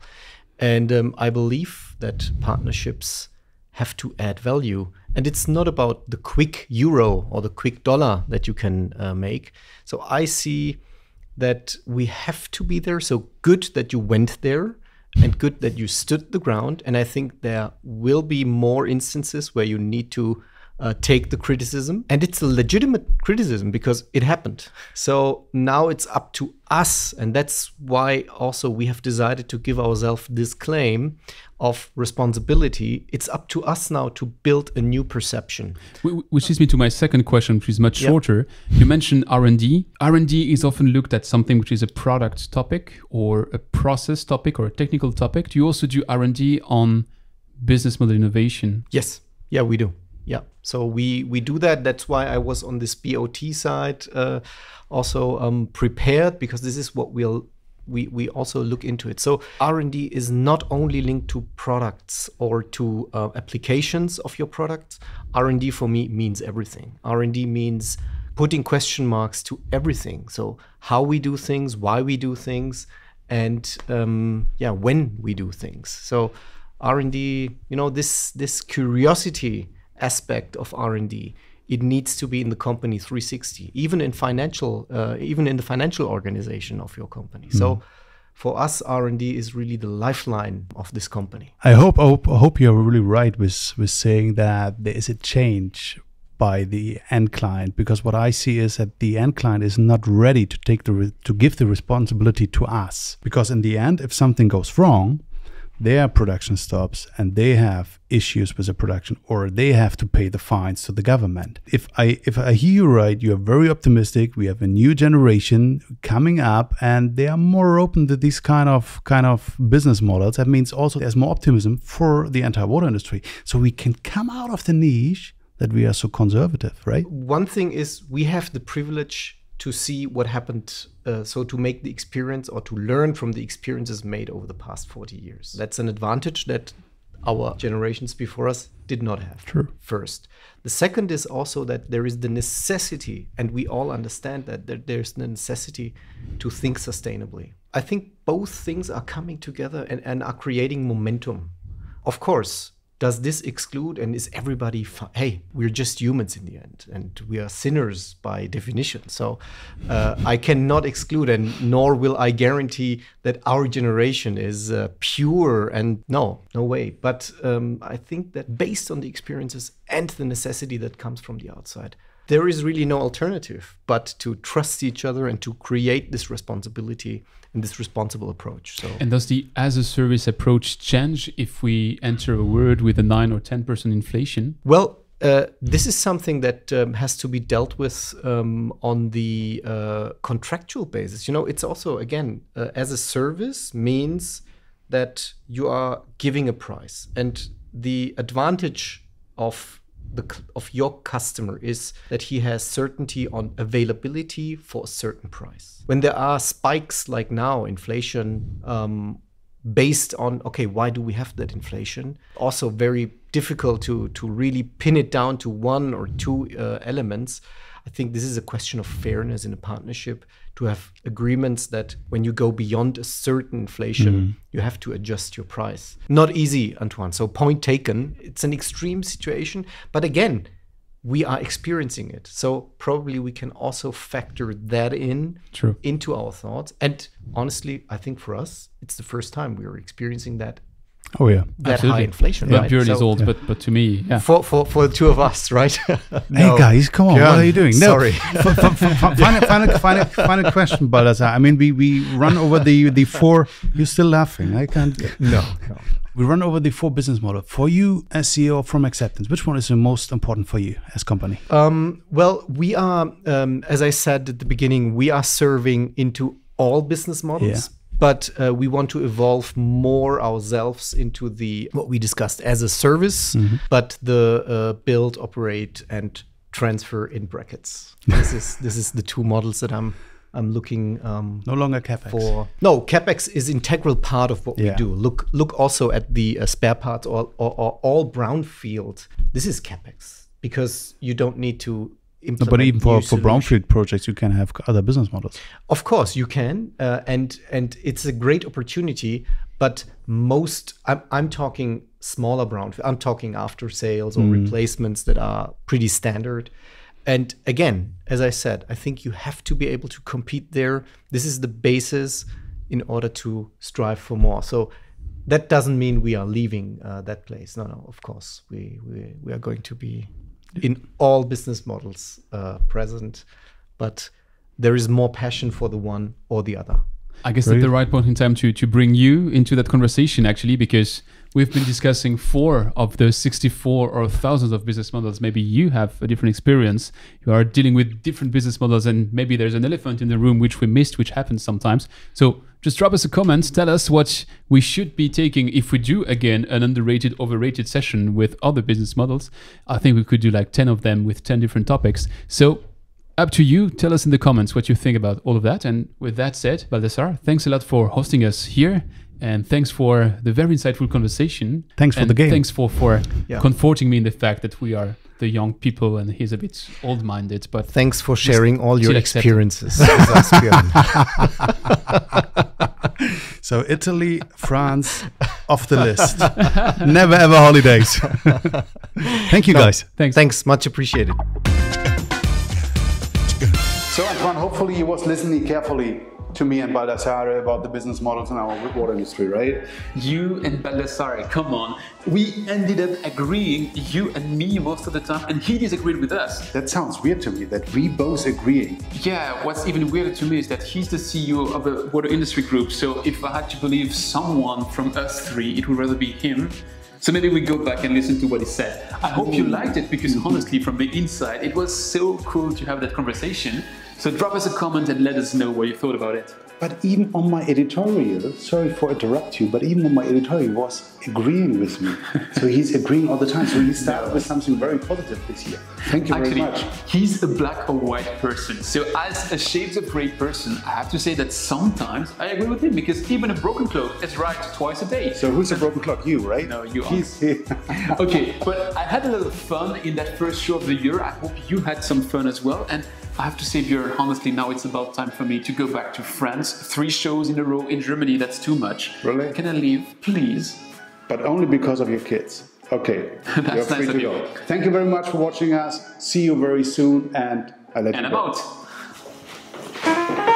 C: And um, I believe that partnerships have to add value. And it's not about the quick euro or the quick dollar that you can uh, make. So I see that we have to be there. So good that you went there and good that you stood the ground. And I think there will be more instances where you need to uh, take the criticism. And it's a legitimate criticism because it happened. So now it's up to us. And that's why also we have decided to give ourselves this claim of responsibility. It's up to us now to build a new perception.
A: Which leads me to my second question, which is much
C: Yeah.
A: shorter. You mentioned R and D. R and D is often looked at something which is a product topic or a process topic or a technical topic. Do you also do R and D on business model innovation?
C: Yes. Yeah, we do. Yeah. So we we do that. That's why I was on this BOT side uh, also um, prepared because this is what we'll we, we also look into it. So R&D is not only linked to products or to uh, applications of your products. R&D for me means everything. R&D means putting question marks to everything. So how we do things, why we do things, and um, yeah, when we do things. So R&D, you know, this this curiosity aspect of R&D, it needs to be in the company 360, even in financial, uh, even in the financial organization of your company. So for us, R&D is really the lifeline of this company.
B: I hope, I hope, I hope you're really right with with saying that there is a change by the end client because what I see is that the end client is not ready to take the to give the responsibility to us because in the end, if something goes wrong, their production stops and they have issues with the production or they have to pay the fines to the government. If I if I hear you right, you are very optimistic. We have a new generation coming up and they are more open to these kind of kind of business models. That means also there's more optimism for the entire water industry. So we can come out of the niche that we are so conservative, right?
C: One thing is we have the privilege to see what happened, uh, so to make the experience or to learn from the experiences made over the past 40 years. That's an advantage that our generations before us did not have.
B: True.
C: First. The second is also that there is the necessity, and we all understand that there, there's the necessity to think sustainably. I think both things are coming together and, and are creating momentum. Of course, does this exclude and is everybody fi- hey we're just humans in the end and we are sinners by definition. So uh, i cannot exclude and nor will i guarantee that our generation is uh, pure and no no way. But um, i think that based on the experiences and the necessity that comes from the outside there is really no alternative but to trust each other and to create this responsibility and this responsible approach so
A: And does the as a service approach change if we enter a word with a 9 or 10% inflation?
C: Well, uh, this is something that um, has to be dealt with um, on the uh, contractual basis. You know, it's also, again, uh, as a service means that you are giving a price. And the advantage of the of your customer is that he has certainty on availability for a certain price. When there are spikes like now, inflation, um, based on okay why do we have that inflation also very difficult to to really pin it down to one or two uh, elements i think this is a question of fairness in a partnership to have agreements that when you go beyond a certain inflation mm-hmm. you have to adjust your price. Not easy antoine. So point taken. It's an extreme situation but again we are experiencing it. So probably we can also factor that in
A: True.
C: into our thoughts. And honestly, I think for us, it's the first time we are experiencing that
B: Oh yeah.
C: that high inflation.
A: Yeah,
C: right?
A: purely is
C: So
A: old, but but to me, yeah.
C: For, for for the two of us, right? [laughs]
B: Hey guys, come on! what
C: Björn,
B: are you doing?
C: No, sorry. [laughs]
B: F- f- f- f- final, [laughs] final, final, final question, Baldassare. I mean, we we run over the the four. You're still laughing. I can't.
C: no, no.
B: We run over the four business model for you as CEO from Aqseptence. Which one is the most important for you as company?
C: Um, well, we are, um, as I said at the beginning, we are serving into all business models. But uh, we want to evolve more ourselves into the what we discussed as a service, but the uh, build, operate, and transfer in brackets. This is this is the two models that I'm I'm looking um,
B: No longer capex.
C: for. No, capex is integral part of what
B: Yeah.
C: we do. Look look also at the uh, spare parts or, or, or all brownfield. This is capex because you don't need to
B: No, but even for, for brownfield projects, you can have other business models.
C: Of course, you can, uh, and and it's a great opportunity. But most, I'm, I'm talking smaller brownfield. I'm talking after sales or replacements that are pretty standard. And again, as I said, I think you have to be able to compete there. This is the basis in order to strive for more. So that doesn't mean we are leaving uh, that place. No, no. Of course, we we, we are going to be in all business models uh, present, but there is more passion for the one or the other.
A: I guess at the right point in time to to bring you into that conversation actually because we've been discussing four of the 64 or thousands of business models. Maybe you have a different experience. You are dealing with different business models, and maybe there's an elephant in the room which we missed, which happens sometimes. So just drop us a comment. Tell us what we should be taking if we do again an underrated, overrated session with other business models. I think we could do like 10 of them with 10 different topics. So up to you. Tell us in the comments what you think about all of that. And with that said, Baldassare, thanks a lot for hosting us here. And thanks for the very insightful conversation.
B: Thanks for
A: And
B: the game.
A: Thanks for, for
C: Yeah.
A: comforting me in the fact that we are the young people and he's a bit old minded. But
C: Thanks for sharing all your
A: still accept it.
C: experiences with us, Björn.
B: So Italy, France, off the list. [laughs] Never ever holidays. Thank you, guys.
A: thanks.
C: Thanks, much appreciated.
D: So Antoine, hopefully you was listening carefully to me and Baldassare about the business models in our water industry, right?
A: You and Baldassare, come on. We ended up agreeing, you and me, most of the time, and he disagreed with us.
D: That sounds weird to me that we both agreeing.
A: Yeah, what's even weirder to me is that he's the CEO of a water industry group. So if I had to believe someone from us three, it would rather be him. So maybe we go back and listen to what he said. I hope you liked it because honestly, from the inside, it was so cool to have that conversation. So drop us a comment and let us know what you thought about it.
D: But even on my editorial, sorry for interrupt you, but even on my editorial, he was agreeing with me. [laughs] so he's agreeing all the time. So he started with something very positive this year. Thank you
A: Actually,
D: very much.
A: he's a black or white person. So as a shades of grey person, I have to say that sometimes I agree with him because even a broken cloak is right twice a day.
D: So who's a broken clock? You, right?
A: No, you are.
D: He's [laughs]
A: okay, but I had a little fun in that first show of the year. I hope you had some fun as well. And I have to say, Björn, honestly, now it's about time for me to go back to France. Three shows in a row in Germany, that's too much.
D: Really?
A: Can I leave, please?
D: but only because of your kids. Okay. [laughs]
A: That's
D: You're free
A: nice
D: to go. Thank you very much for watching us. See you very soon and I let
A: And
D: you
A: I'm
D: go.
A: out.